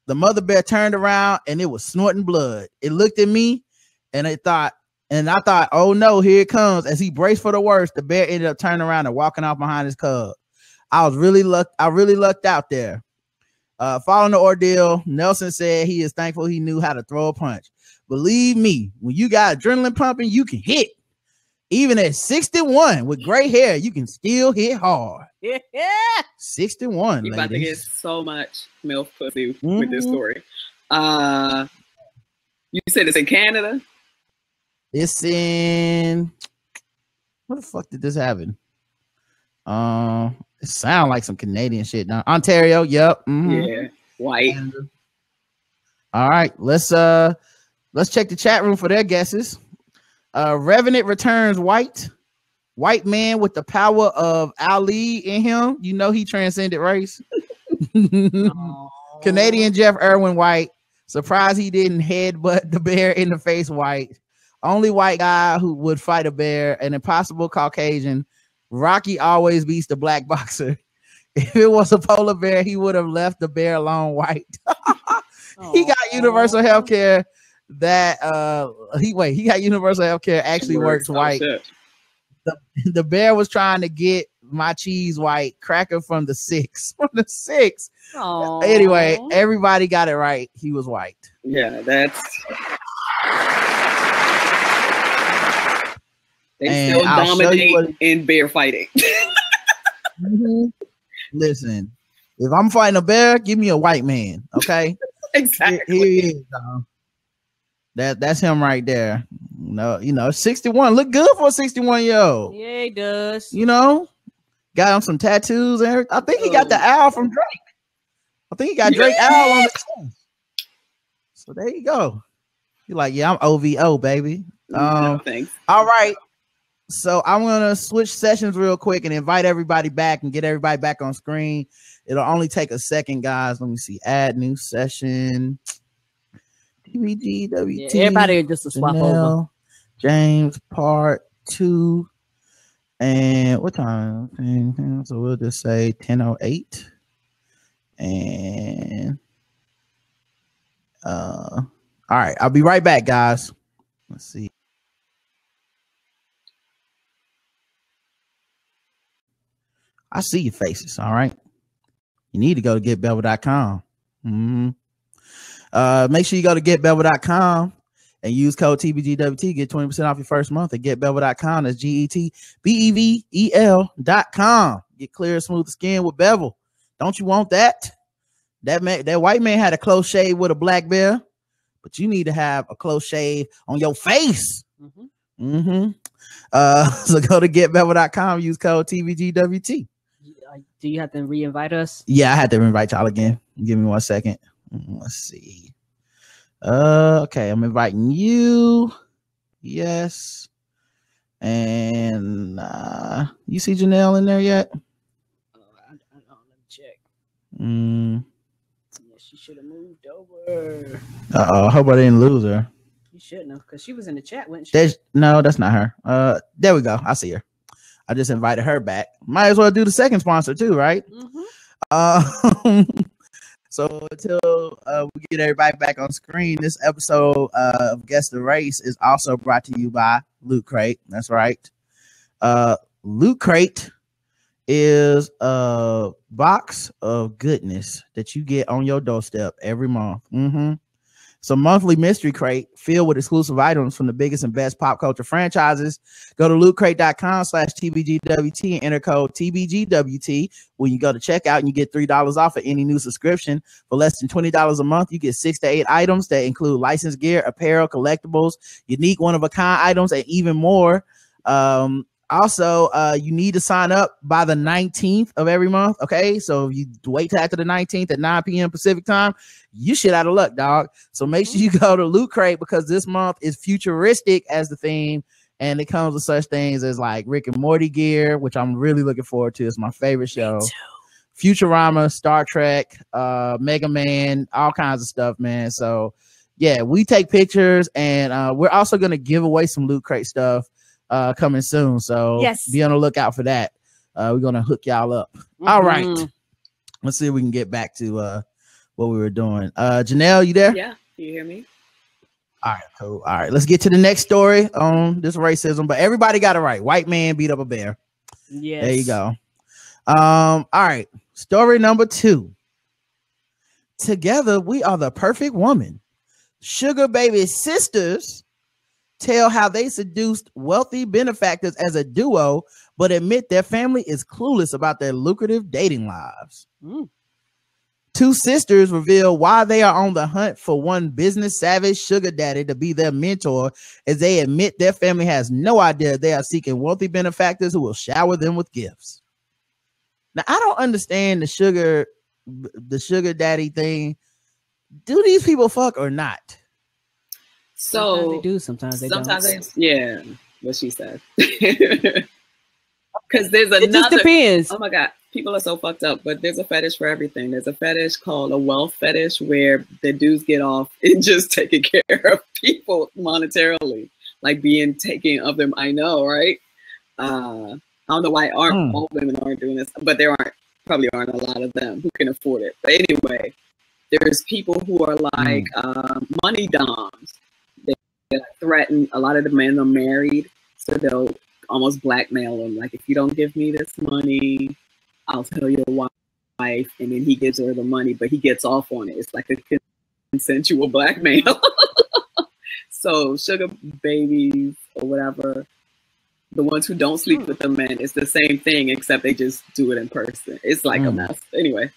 The mother bear turned around and it was snorting blood. It looked at me and it thought, and I thought, oh no, here it comes. As he braced for the worst, the bear ended up turning around and walking off behind his cub. I was really luck, I really lucked out there. Uh, following the ordeal, Nelson said he is thankful he knew how to throw a punch. Believe me, when you got adrenaline pumping, you can hit. Even at 61 with gray hair, you can still hit hard. Yeah. 61. You're about to get so much milk pussy mm-hmm. with this mm-hmm. story. Uh you said it's in Canada? It's in what the fuck did this happen? Um, uh, it sound like some Canadian shit. Now Ontario, yep. Mm-hmm. Yeah, white. All right, let's uh let's check the chat room for their guesses. Uh Revenant returns white. White man with the power of Ali in him. You know he transcended race. Canadian Jeff Irwin White. Surprised he didn't headbutt the bear in the face white. Only white guy who would fight a bear, an impossible Caucasian Rocky always beats the black boxer. If it was a polar bear, he would have left the bear alone white. he got universal health care that uh he wait, he got universal health care actually works, works white. The, the bear was trying to get my cheese white cracker from the six. From the six. Aww. Anyway, everybody got it right. He was white. Yeah, that's They and still I'll dominate in bear fighting. mm-hmm. Listen, if I'm fighting a bear, give me a white man. Okay. exactly. Here, here is, that that's him right there. No, you know, 61. Look good for a 61 year old. Yeah, he does. You know, got him some tattoos and I think he got the owl from Drake. I think he got Drake yeah. owl on the chest. So there you go. You're like, yeah, I'm OVO, baby. Um, no, all right. So I'm gonna switch sessions real quick and invite everybody back and get everybody back on screen. It'll only take a second, guys. Let me see. Add new session. WT. Yeah, everybody just to swap over. James part two. And what time? So we'll just say 1008. And uh all right, I'll be right back, guys. Let's see. I see your faces. All right. You need to go to getbevel.com. Mm-hmm. Uh, make sure you go to getbevel.com and use code TBGWT. Get 20% off your first month at getbevel.com. That's G E T B E V E L.com. Get clear, smooth skin with Bevel. Don't you want that? That man, that white man had a close shave with a black bear, but you need to have a close shave on your face. Mm-hmm. Mm-hmm. Uh, so go to getbevel.com, use code TBGWT. Do you have to re-invite us? Yeah, I had to invite y'all again. Give me one second. Mm, let's see. Uh, okay, I'm inviting you. Yes. And uh, you see Janelle in there yet? Uh, I, I, let me check. Mm. Yeah, she should have moved over. Uh oh, I hope I didn't lose her. You shouldn't have, because she was in the chat, wasn't she? There's, no, that's not her. Uh, there we go. I see her. I just invited her back. Might as well do the second sponsor too, right? Mm-hmm. Uh, So until uh, we get everybody back on screen, this episode uh, of Guess the Race is also brought to you by Loot Crate. That's right. Uh, Loot Crate is a box of goodness that you get on your doorstep every month. Mm-hmm. It's a monthly mystery crate filled with exclusive items from the biggest and best pop culture franchises. Go to lootcrate.com slash TBGWT and enter code TBGWT when you go to checkout and you get $3 off of any new subscription. For less than $20 a month, you get six to eight items that include licensed gear, apparel, collectibles, unique one-of-a-kind items, and even more. Um, also, uh, you need to sign up by the 19th of every month. Okay. So if you wait till after the 19th at 9 p.m. Pacific time, you shit out of luck, dog. So make sure you go to Loot Crate because this month is futuristic as the theme. And it comes with such things as like Rick and Morty gear, which I'm really looking forward to. It's my favorite show. Futurama, Star Trek, uh, Mega Man, all kinds of stuff, man. So yeah, we take pictures and uh, we're also gonna give away some loot crate stuff uh coming soon. So yes. be on the lookout for that. Uh we're gonna hook y'all up. Mm-hmm. All right. Let's see if we can get back to uh what we were doing. Uh Janelle, you there? Yeah, you hear me? All right, cool. All right, let's get to the next story on this racism. But everybody got it right. White man beat up a bear. Yeah. There you go. Um, all right. Story number two. Together, we are the perfect woman. Sugar baby sisters tell how they seduced wealthy benefactors as a duo, but admit their family is clueless about their lucrative dating lives. Mm. Two sisters reveal why they are on the hunt for one business savage sugar daddy to be their mentor, as they admit their family has no idea they are seeking wealthy benefactors who will shower them with gifts. Now, I don't understand the sugar, the sugar daddy thing. Do these people fuck or not? So sometimes they do, sometimes they sometimes don't. They, yeah, what she said. Because there's another. It just depends. Oh my god, people are so fucked up. But there's a fetish for everything. There's a fetish called a wealth fetish where the dudes get off in just taking care of people monetarily, like being taken of them. I know, right? Uh, I don't know why aren't mm. all women aren't doing this, but there aren't probably aren't a lot of them who can afford it. But anyway, there's people who are like mm. uh, money doms threaten a lot of the men are married, so they'll almost blackmail them. Like, if you don't give me this money, I'll tell your wife. And then he gives her the money, but he gets off on it. It's like a consensual blackmail. so, sugar babies or whatever, the ones who don't sleep hmm. with the men, it's the same thing, except they just do it in person. It's like mm. a hmm. mess. Anyway.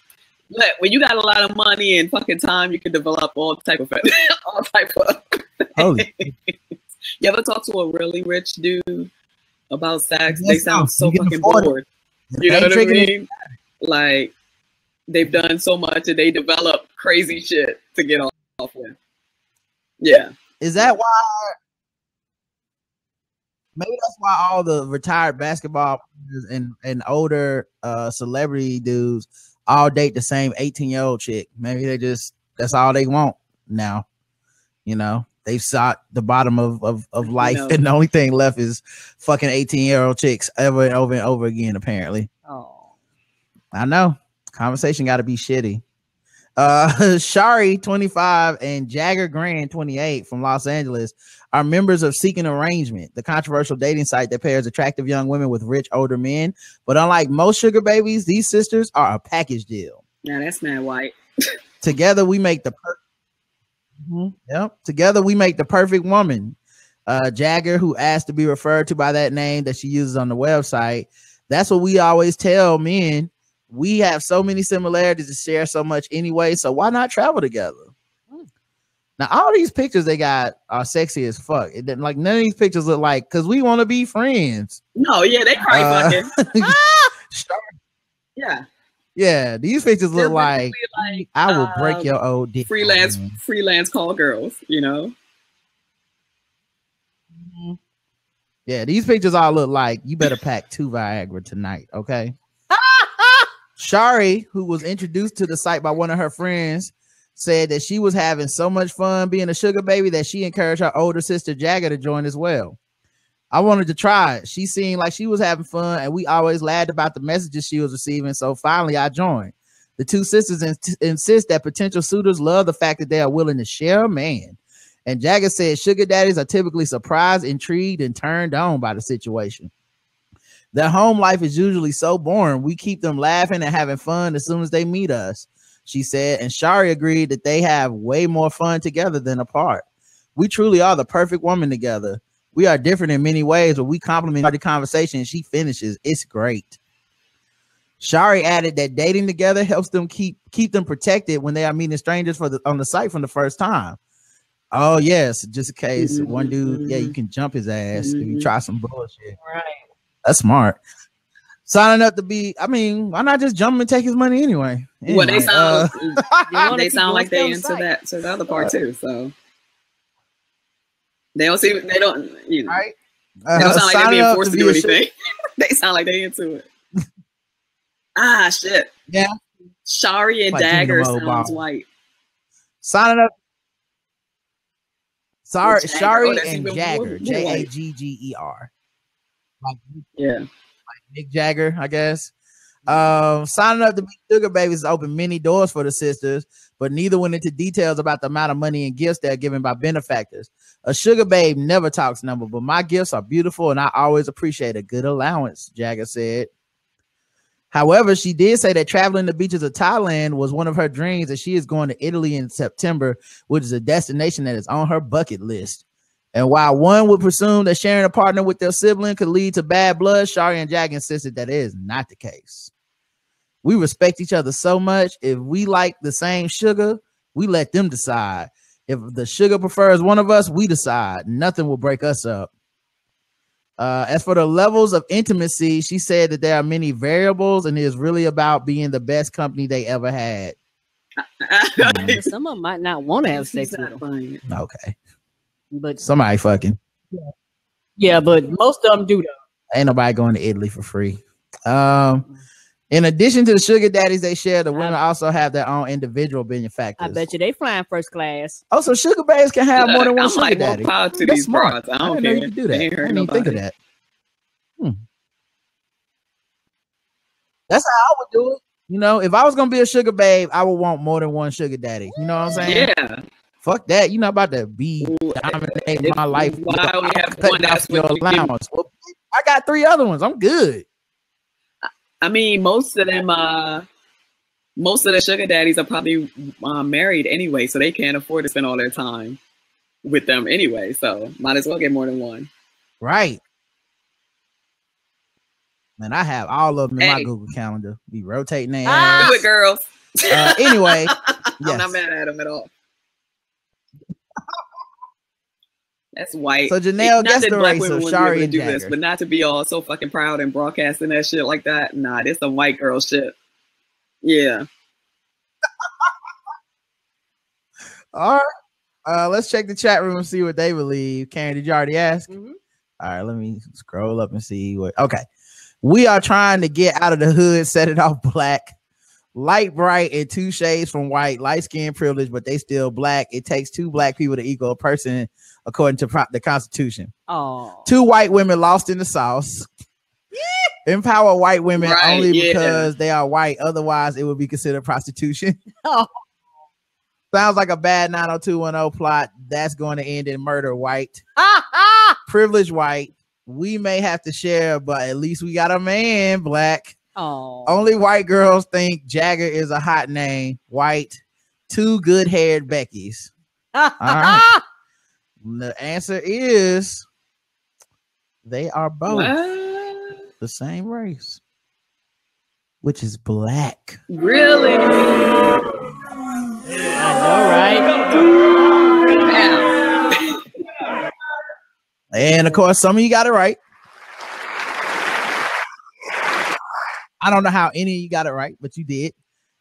But when you got a lot of money and fucking time, you can develop all type of all type of Holy. you ever talk to a really rich dude about sex? Yes, they sound so fucking bored. It. You know what I mean? Like they've done so much and they develop crazy shit to get off with. Yeah. Is that why? Maybe that's why all the retired basketball and and older uh celebrity dudes all date the same 18 year old chick. Maybe they just that's all they want now. You know, they've sought the bottom of of, of life, and the only thing left is fucking 18 year old chicks ever and over and over again, apparently. Oh, I know. Conversation got to be shitty. Uh, Shari, 25, and Jagger Grand, 28, from Los Angeles, are members of Seeking Arrangement, the controversial dating site that pairs attractive young women with rich older men. But unlike most sugar babies, these sisters are a package deal. Now that's not white. Together, we make the per- Mm-hmm. Yep. Together we make the perfect woman. Uh, Jagger, who asked to be referred to by that name that she uses on the website. That's what we always tell men. We have so many similarities to share so much anyway. So why not travel together? Hmm. Now all these pictures they got are sexy as fuck. It didn't like none of these pictures look like because we want to be friends. No, yeah, they probably uh, fucking. yeah. Yeah, these pictures look like, like, I will break um, your old dick. Freelance, man. freelance call girls, you know. Mm-hmm. Yeah, these pictures all look like you better pack two Viagra tonight, okay? Shari, who was introduced to the site by one of her friends, said that she was having so much fun being a sugar baby that she encouraged her older sister Jagger to join as well. I wanted to try it. She seemed like she was having fun, and we always laughed about the messages she was receiving. So finally, I joined. The two sisters in- insist that potential suitors love the fact that they are willing to share a man. And Jagger said sugar daddies are typically surprised, intrigued, and turned on by the situation. Their home life is usually so boring. We keep them laughing and having fun as soon as they meet us, she said. And Shari agreed that they have way more fun together than apart. We truly are the perfect woman together we are different in many ways, but we complement the conversation. she finishes. It's great. Shari added that dating together helps them keep keep them protected when they are meeting strangers for the on the site from the first time. Oh yes, just in case mm-hmm, one dude, mm-hmm. yeah, you can jump his ass mm-hmm. if you try some bullshit. Right. That's smart. Signing up to be, I mean, why not just jump and take his money anyway? anyway well, they sound, uh, they sound like they into that to the other part too. So they don't see. They don't. You know. Right. Uh, they don't sound like they're being forced to, to do anything. they sound like they into it. ah, shit. Yeah. Shari and like Dagger sounds white. Signing up. Sorry, Shari oh, and Jagger. J A G G E R. Like, yeah. Like Mick Jagger, I guess. Um, signing up to be sugar babies opened many doors for the sisters, but neither went into details about the amount of money and gifts they're given by benefactors. A sugar babe never talks number, but my gifts are beautiful and I always appreciate a good allowance, Jagger said. However, she did say that traveling the beaches of Thailand was one of her dreams, and she is going to Italy in September, which is a destination that is on her bucket list. And while one would presume that sharing a partner with their sibling could lead to bad blood, Shari and Jack insisted that is not the case. We respect each other so much. If we like the same sugar, we let them decide. If the sugar prefers one of us, we decide. Nothing will break us up. Uh, as for the levels of intimacy, she said that there are many variables and it is really about being the best company they ever had. Some of them might not want to have sex with them. Okay. But somebody fucking. Yeah. yeah, but most of them do though. Ain't nobody going to Italy for free. Um, in addition to the sugar daddies they share, the women also have their own individual benefactors. I bet you they flying first class. Oh, so sugar babes can have more than one I'm sugar like, daddy. Power to That's these smart. Bras. I don't I care. You do that. I didn't even think of that. Hmm. That's how I would do it. You know, if I was gonna be a sugar babe, I would want more than one sugar daddy. You know what I'm saying? Yeah. Fuck that. You're not about to be dominating my life. Why only have one your allowance? Well, I got three other ones. I'm good. I mean, most of them, uh, most of the sugar daddies are probably uh, married anyway, so they can't afford to spend all their time with them anyway. So might as well get more than one. Right. Man, I have all of them in my Google Calendar. Be rotating their ah, ass. Do it, girls. Uh, anyway, I'm not mad at them at all. That's white. So Janelle gets the black race of Shari and do Jagger. this, but not to be all so fucking proud and broadcasting that shit like that. Nah, this some white girl shit. Yeah. all right. Uh, let's check the chat room and see what they believe. Karen, did you already ask? Mm-hmm. All right, let me scroll up and see what. Okay, we are trying to get out of the hood, set it off black, light bright, and two shades from white, light skin privilege, but they still black. It takes two black people to equal a person according to pro- the Constitution. Oh, two white women lost in the South. Empower white women right, only yeah. because they are white. Otherwise, it would be considered prostitution. Oh. Sounds like a bad 90210 plot. That's going to end in murder, white. Privilege, white. We may have to share, but at least we got a man, black. Oh. Only white girls think Jagger is a hot name. White. Two good haired Beckys. Uh-huh. All right. The answer is they are both what? the same race, which is black. Really? I know, right? and of course, some of you got it right. I don't know how any of you got it right, but you did.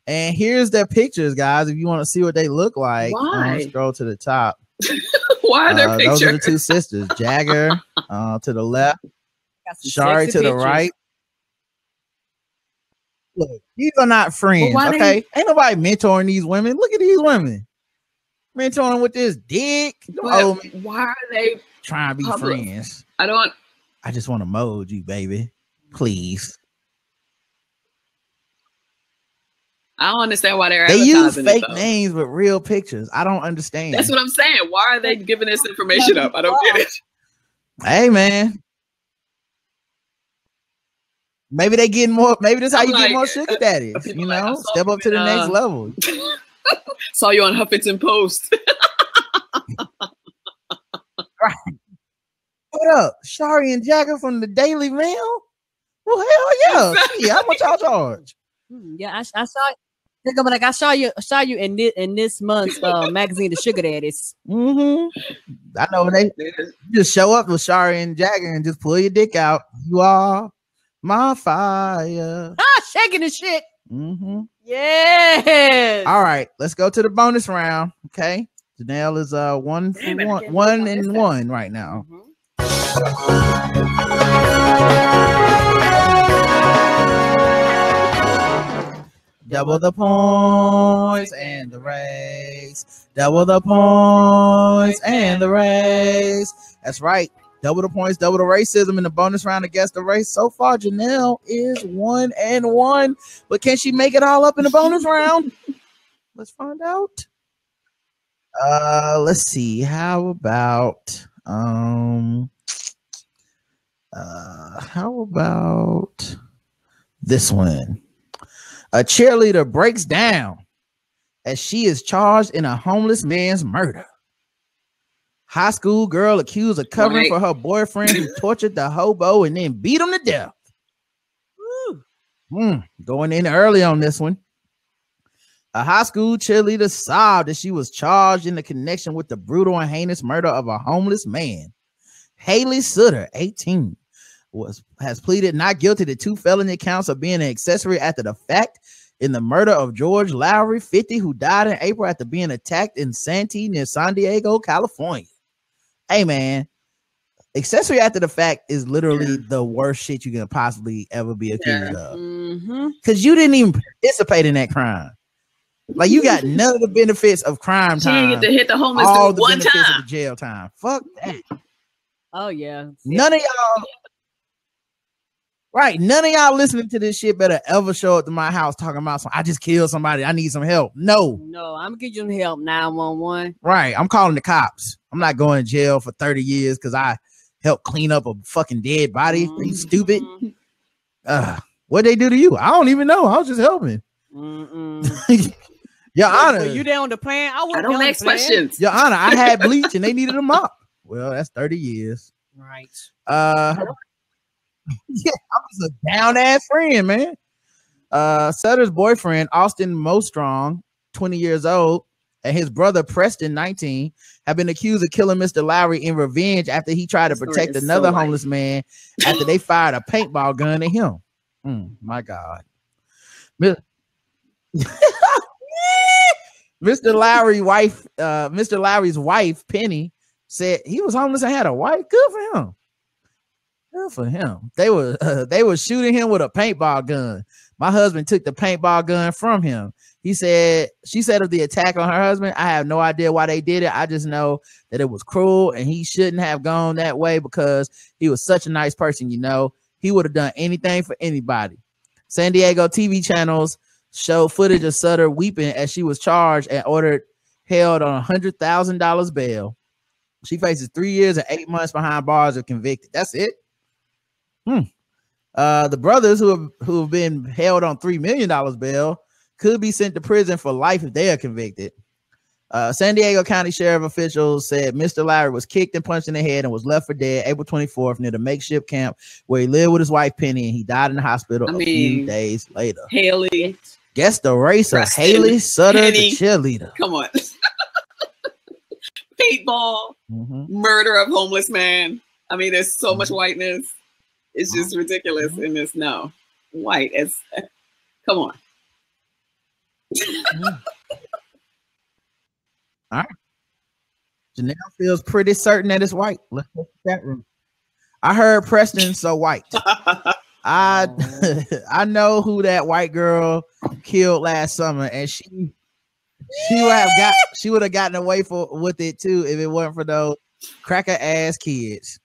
And here's their pictures, guys. If you want to see what they look like, Why? scroll to the top. Why are there uh, pictures? Those are the two sisters. Jagger uh, to the left, Shari to pictures. the right. Look, these are not friends, okay? They... Ain't nobody mentoring these women. Look at these women. Mentoring with this dick. Oh, why are they trying to be public? friends? I don't. I just want to mold you, baby. Please. I don't understand why they're they use fake names with real pictures. I don't understand. That's what I'm saying. Why are they giving this information up? I don't get it. Hey man. Maybe they getting more. Maybe that's how I'm you like, get more sugar uh, daddies. You know, like, step up to the uh, next level. saw you on Huffington Post. right. What up, Shari and Jagger from the Daily Mail? Well, hell yeah. yeah how much y'all charge? Hmm, yeah, I, I saw they're gonna like, I saw you, I saw you in this in this month's uh, magazine, The Sugar Daddies. Mm-hmm. I know they just show up with Shari and Jagger and just pull your dick out. You are my fire. Ah, shaking the shit. Mm-hmm. Yes. All right, let's go to the bonus round. Okay, Janelle is uh one for Damn one, one and one right now. Mm-hmm. Double the points and the race. Double the points and the race. That's right. Double the points, double the racism in the bonus round against the race. So far, Janelle is one and one, but can she make it all up in the bonus round? Let's find out. Uh, let's see. How about um, uh, how about this one? A cheerleader breaks down as she is charged in a homeless man's murder. High school girl accused of covering right. for her boyfriend who tortured the hobo and then beat him to death. Mm, going in early on this one. A high school cheerleader sobbed that she was charged in the connection with the brutal and heinous murder of a homeless man. Haley Sutter, 18, was has pleaded not guilty to two felony counts of being an accessory after the fact in the murder of George Lowry, 50, who died in April after being attacked in Santee near San Diego, California. Hey man, accessory after the fact is literally yeah. the worst shit you can possibly ever be accused yeah. of. Mm-hmm. Cause you didn't even participate in that crime. Like you got none of the benefits of crime time. You didn't get to hit the homeless all the one time. Of jail time. Fuck that. Oh yeah. None of y'all Right. None of y'all listening to this shit better ever show up to my house talking about some. I just killed somebody. I need some help. No. No, I'm gonna get you some help. 911. Right. I'm calling the cops. I'm not going to jail for 30 years because I helped clean up a fucking dead body. Mm-hmm. Are you stupid? Uh, what they do to you? I don't even know. I was just helping. Your Honor. Were you there on the plan? I, I don't ask questions. Your Honor, I had bleach and they needed a mop. Well, that's 30 years. Right. Uh yeah, I was a down ass friend, man. Uh, Sutter's boyfriend, Austin Mostrong, 20 years old, and his brother Preston, 19, have been accused of killing Mr. Lowry in revenge after he tried to protect another so homeless man after they fired a paintball gun at him. Mm, my God. Mr. Lowry wife, uh, Mr. Lowry's wife, Penny, said he was homeless and had a wife. Good for him. Good for him. They were uh, they were shooting him with a paintball gun. My husband took the paintball gun from him. He said, she said of the attack on her husband, I have no idea why they did it. I just know that it was cruel and he shouldn't have gone that way because he was such a nice person, you know. He would have done anything for anybody. San Diego TV channels show footage of Sutter weeping as she was charged and ordered held on a hundred thousand dollars bail. She faces three years and eight months behind bars if convicted. That's it. Hmm. Uh, the brothers who have who have been held on three million dollars bail could be sent to prison for life if they are convicted. Uh, San Diego County Sheriff officials said Mr. Lowry was kicked and punched in the head and was left for dead April 24th near the makeshift camp where he lived with his wife Penny and he died in the hospital I a mean, few days later. Haley. Guess the race of Haley Sutter, Penny. the cheerleader. Come on. Paintball, mm-hmm. murder of homeless man. I mean, there's so mm-hmm. much whiteness. It's just mm-hmm. ridiculous mm-hmm. in this. No, white. It's come on. Mm-hmm. All right. Janelle feels pretty certain that it's white. Let's go to that room. I heard Preston so white. I I know who that white girl killed last summer, and she she would have got she would have gotten away for with it too if it wasn't for those cracker ass kids.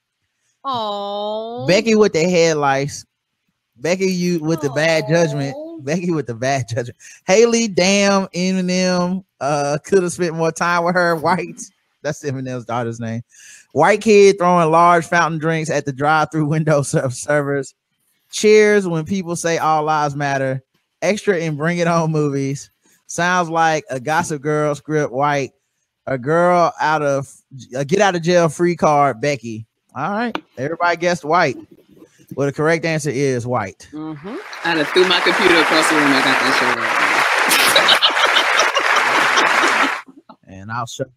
Oh, Becky with the headlights, Becky you with the bad judgment, Becky with the bad judgment. Haley, damn Eminem, uh, could have spent more time with her. White, that's Eminem's daughter's name. White kid throwing large fountain drinks at the drive-through window servers. Cheers when people say all lives matter. Extra in Bring It On movies. Sounds like a Gossip Girl script. White, a girl out of a get out of jail free card. Becky. All right, everybody guessed white. Well, the correct answer is white. Mm-hmm. I had to threw my computer across the room. I got that show right and I'll show you.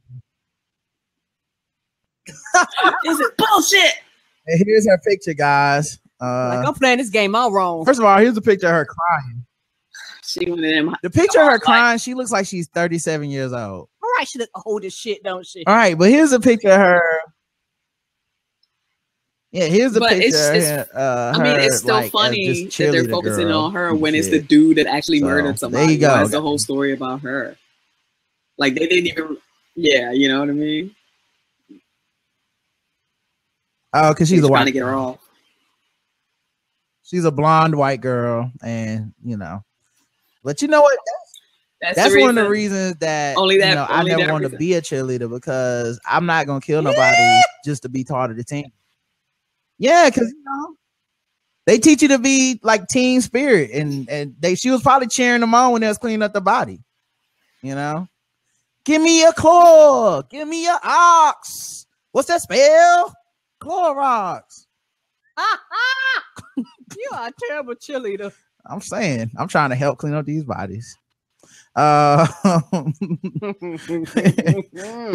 Is it bullshit? And here's her picture, guys. Uh, like I'm playing this game all wrong. First of all, here's a picture of her crying. She one of them. The picture of her crying, she looks like she's 37 years old. All right, she look old as shit, don't she? All right, but here's a picture of her yeah, here's the but picture. It's, uh, I mean, it's still like, funny that they're focusing on her when it's the dude that actually so, murdered somebody. There you go. That's the whole story about her. Like they didn't even. Yeah, you know what I mean. Oh, because she's, she's a white. Trying to get her off. She's a blonde white girl, and you know, but you know what? That's, that's one of the reasons that only that you know, I never wanted to be a cheerleader because I'm not gonna kill nobody just to be part of the team. Yeah, because you know they teach you to be like team spirit, and and they she was probably cheering them on when they was cleaning up the body. You know, give me a claw, give me a ox. What's that spell? Clorox. you are a terrible cheerleader. I'm saying, I'm trying to help clean up these bodies. Uh,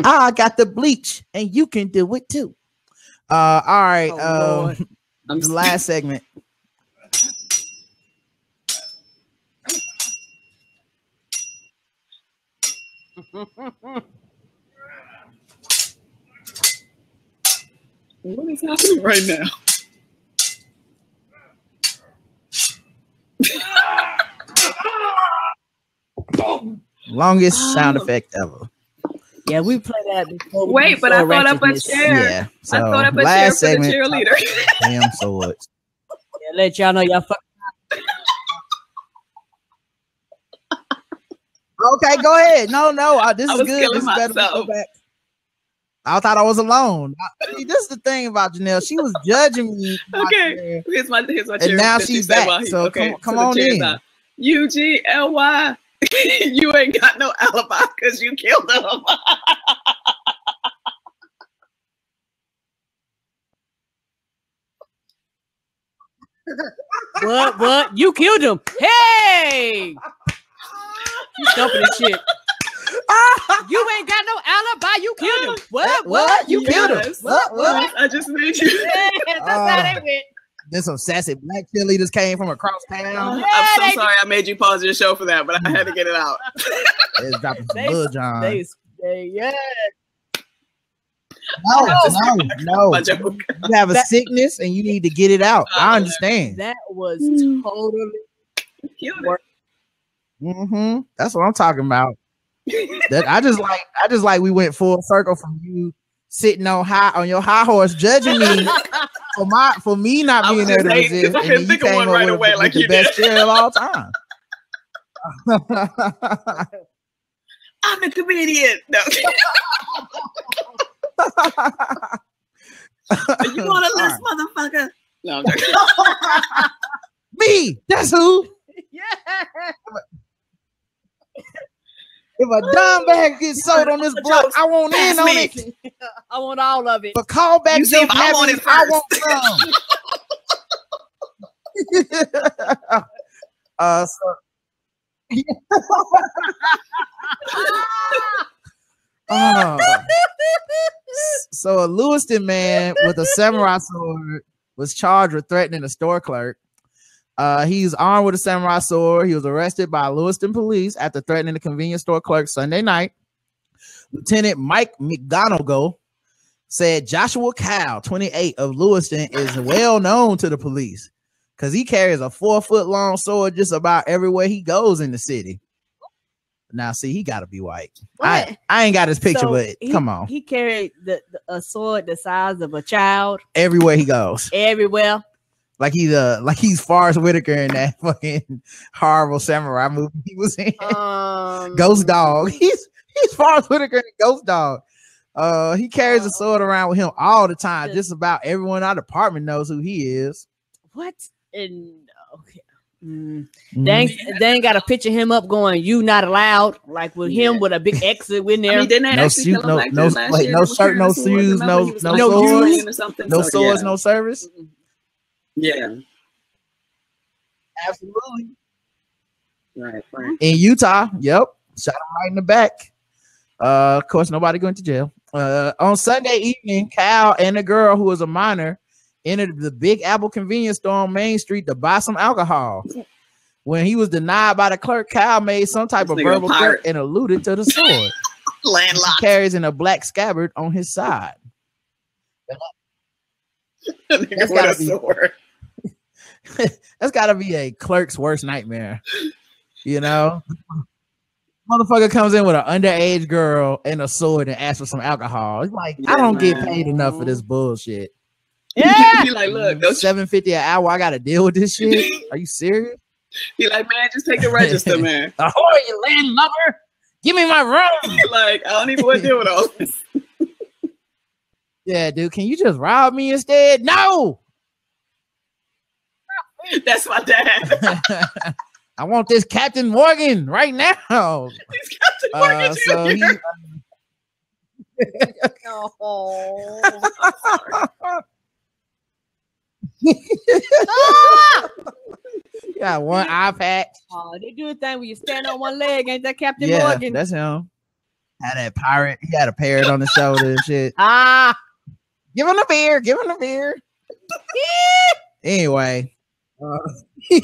I got the bleach, and you can do it too. Uh, all right. Oh, um, the last segment. what is happening right now? Longest sound oh. effect ever. Yeah, we played that before. Wait, but I thought up a chair. Yeah, so I thought up a chair for the cheerleader. Damn, so what? Yeah, let y'all know y'all fuck. okay, go ahead. No, no, uh, this is good. This is better. Go back. I thought I was alone. I, see, this is the thing about Janelle. She was judging me. Okay, here's my here's my chair. And now she's back. So okay, come, come so on in. U G L Y. you ain't got no alibi because you killed him. what? What? You killed him? Hey! You dumping this shit. you ain't got no alibi. You killed him. What? What? You yes. killed him. What? What? I just made you. Yeah, that's uh, how they went. Then some sassy black cheerleaders came from across town. Yeah, I'm so sorry I made you pause your show for that, but I had to get it out. it's dropping some blood, John. They, they, yeah. No, no, no. You have a that, sickness and you need to get it out. I understand. That was totally Mm-hmm. That's what I'm talking about. that I just like I just like we went full circle from you sitting on high on your high horse judging me for my for me not being there to resist. I and you came right with, away, like the best chair of all time. I'm a comedian. No. you want a list, right. motherfucker? No, me. That's who. Yeah. If a dime bag gets sold on this block, I want in on it. I want all of it. But call back Jeff I want it I want some. uh, so, oh. so a Lewiston man with a samurai sword was charged with threatening a store clerk. Uh, he's armed with a samurai sword. He was arrested by Lewiston police after threatening the convenience store clerk Sunday night. Lieutenant Mike McGonigal said Joshua Cow, 28 of Lewiston, is well known to the police because he carries a four foot long sword just about everywhere he goes in the city. Now, see, he got to be white. I, I ain't got his picture, so but he, come on. He carried the, the, a sword the size of a child everywhere he goes. Everywhere. Like he's uh like he's Forest Whitaker in that fucking horrible samurai movie he was in. Um, Ghost Dog. He's he's Forest Whitaker in Ghost Dog. Uh, he carries a sword around with him all the time. Just about everyone in our department knows who he is. What? And okay. Mm. Mm. They, ain't, they ain't got to picture him up going, "You not allowed." Like with yeah. him with a big exit in there. I mean, didn't no shoes, no, no, like, no shirt, no shoes, no no swords, no swords, no service. Yeah, absolutely. Right, right. In Utah, yep, shot him right in the back. Uh, of course, nobody going to jail. Uh, on Sunday evening, Cal and a girl who was a minor entered the Big Apple convenience store on Main Street to buy some alcohol. When he was denied by the clerk, Kyle made some type this of verbal threat and alluded to the sword. Landlocked. He carries in a black scabbard on his side. that's gotta be, that's gotta be a clerk's worst nightmare. You know, motherfucker comes in with an underage girl and a sword and asks for some alcohol. He's like, yeah, I don't man. get paid enough for this bullshit. Yeah. He like, look, seven fifty an hour. I gotta deal with this shit. Are you serious? He like, man, just take the register, man. Ahoy, you landlubber! Give me my rum. like, I don't even want to deal with all this. yeah, dude. Can you just rob me instead? No. That's my dad. I want this Captain Morgan right now. He's Captain Morgan. Uh, so he, oh. yeah, one eye patch. Oh, they do a thing where you stand on one leg. Ain't that Captain yeah, Morgan? That's him. Had that pirate. He had a parrot on the shoulder and shit. Ah, give him a beer. Give him a beer. anyway, uh, he,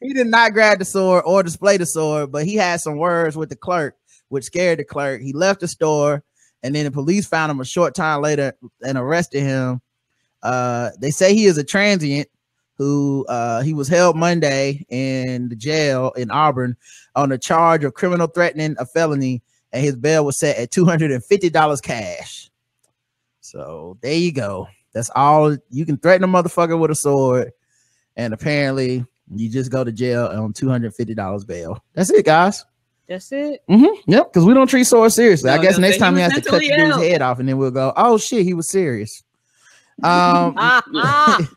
he did not grab the sword or display the sword, but he had some words with the clerk, which scared the clerk. He left the store, and then the police found him a short time later and arrested him uh, they say he is a transient who uh, he was held Monday in the jail in Auburn on a charge of criminal threatening a felony, and his bail was set at two hundred and fifty dollars cash. So there you go. That's all you can threaten a motherfucker with a sword, and apparently you just go to jail on two hundred fifty dollars bail. That's it, guys. That's it. Mm-hmm. Yep. Because we don't treat swords seriously. No, I guess next time we have to cut the dude's head off, and then we'll go, "Oh shit, he was serious." Um, ah, ah.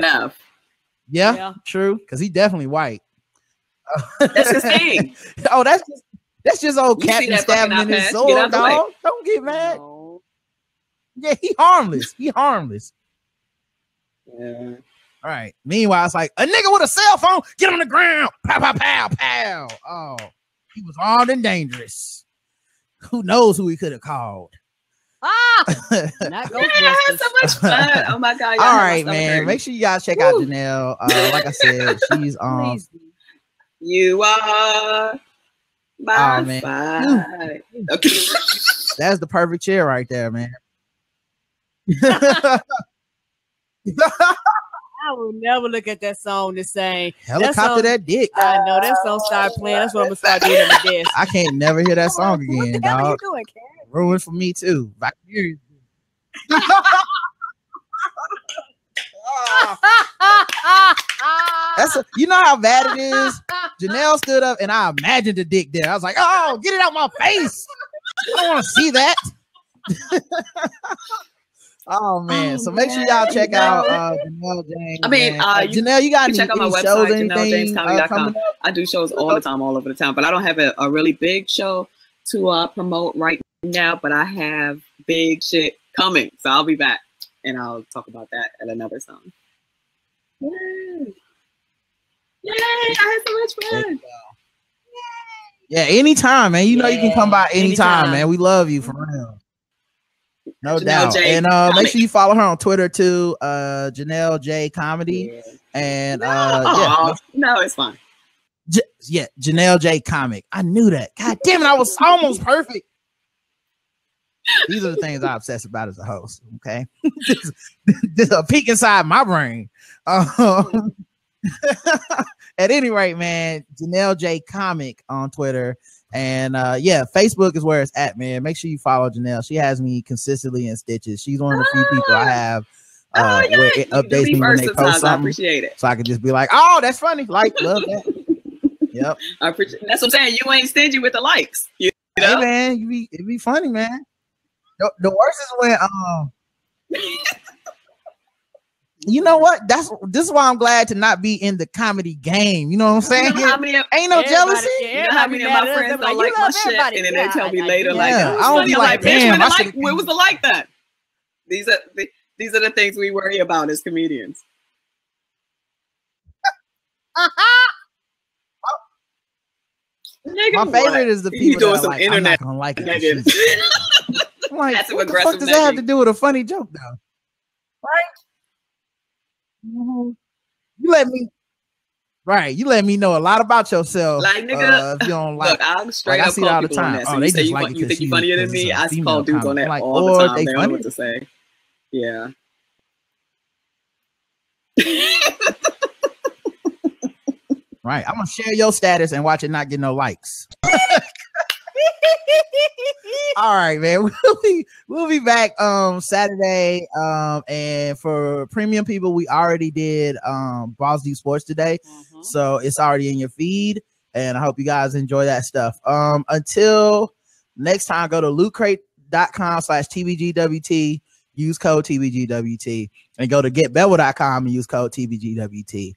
Deaf. Yeah, yeah. true. Because he definitely white. That's his thing. oh, that's just that's just old you Captain stabbing in his sword, dog. Don't get mad. No. Yeah, he harmless. He harmless. Yeah. All right. Meanwhile, it's like a nigga with a cell phone, get on the ground. Pow, pow, pow, pow. Oh, he was armed and dangerous. Who knows who he could have called? Ah, not yeah, so much fun. Oh my god! All right, man. Make sure you guys check Woo. out Janelle. Uh, like I said, she's um. You are my oh, man. Okay. That's the perfect chair right there, man. I will never look at that song the same. Helicopter that, that dick. I know that song started playing. That's what I'm gonna start doing at my desk. I can't never hear that song again, what the dog. Hell are you doing, Karen? ruined for me too. That's a, you know how bad it is. Janelle stood up and I imagined the dick there. I was like, oh, get it out my face. I don't want to see that. Oh man! Oh, so make sure y'all check out uh, Janelle James. I mean, uh, uh, you, Janelle, you got you check out my website, JanelleJamesComedy.com. Uh, I do shows all the time, all over the town, but I don't have a, a really big show to uh, promote right now. But I have big shit coming, so I'll be back and I'll talk about that at another song. Yay! Yay! I had so much fun. Yeah, anytime, man. You know you can come by anytime, anytime. man. We love you for real. No Janelle doubt. J. And uh, make sure you follow her on Twitter too, uh, Janelle J Comedy. Yeah. And uh, no, yeah, no, it's fine. J- yeah, Janelle J Comic. I knew that. God damn it, I was almost perfect. These are the things I obsess about as a host. Okay, this, this a peek inside my brain. Um, at any rate, man, Janelle J Comic on Twitter. And uh yeah, Facebook is where it's at, man. Make sure you follow Janelle. She has me consistently in stitches. She's one of the few people I have uh oh, yeah. where it updates me when they post something. I appreciate it. So I can just be like, oh, that's funny. Like, love that. yep. I appreciate that's what I'm saying. You ain't stingy with the likes. You know? Hey man, you be it be funny, man. The, the worst is when um you know what? That's this is why I'm glad to not be in the comedy game. You know what I'm saying? You know many, Ain't no jealousy. Yeah, you know how many of my friends don't like, my shit, and then they tell me later, like, yeah, I don't be like, damn, where, like, where was the like that? These are the, these are the things we worry about as comedians. Nigga, my favorite what? is the people doing that some like, internet. I'm not gonna like it. like, That's what the fuck does that have to do with a funny joke, though? Right? Mm-hmm. You let me Right, you let me know a lot about yourself. Like nigga, uh, if you don't like, look, I'm straight like, up I see it all the time. Oh, so they just like you, you think you're funnier than me? I call dudes on that like, all the time. They, they don't know what to say. Yeah. right, I'm gonna share your status and watch it not get no likes. All right, man. We'll be we'll be back um Saturday. Um and for premium people, we already did um Balls Sports today. Mm-hmm. So it's already in your feed. And I hope you guys enjoy that stuff. Um until next time, go to lootcrate.com slash TBGWT Use code TBGWT and go to getbevel.com and use code TBGWT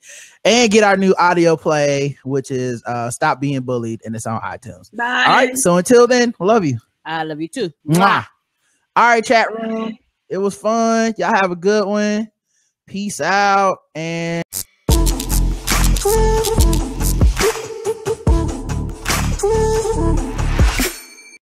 and get our new audio play, which is uh, Stop Being Bullied, and it's on iTunes. Bye. All right. So until then, love you. I love you too. Mwah. All right, chat room. It was fun. Y'all have a good one. Peace out and.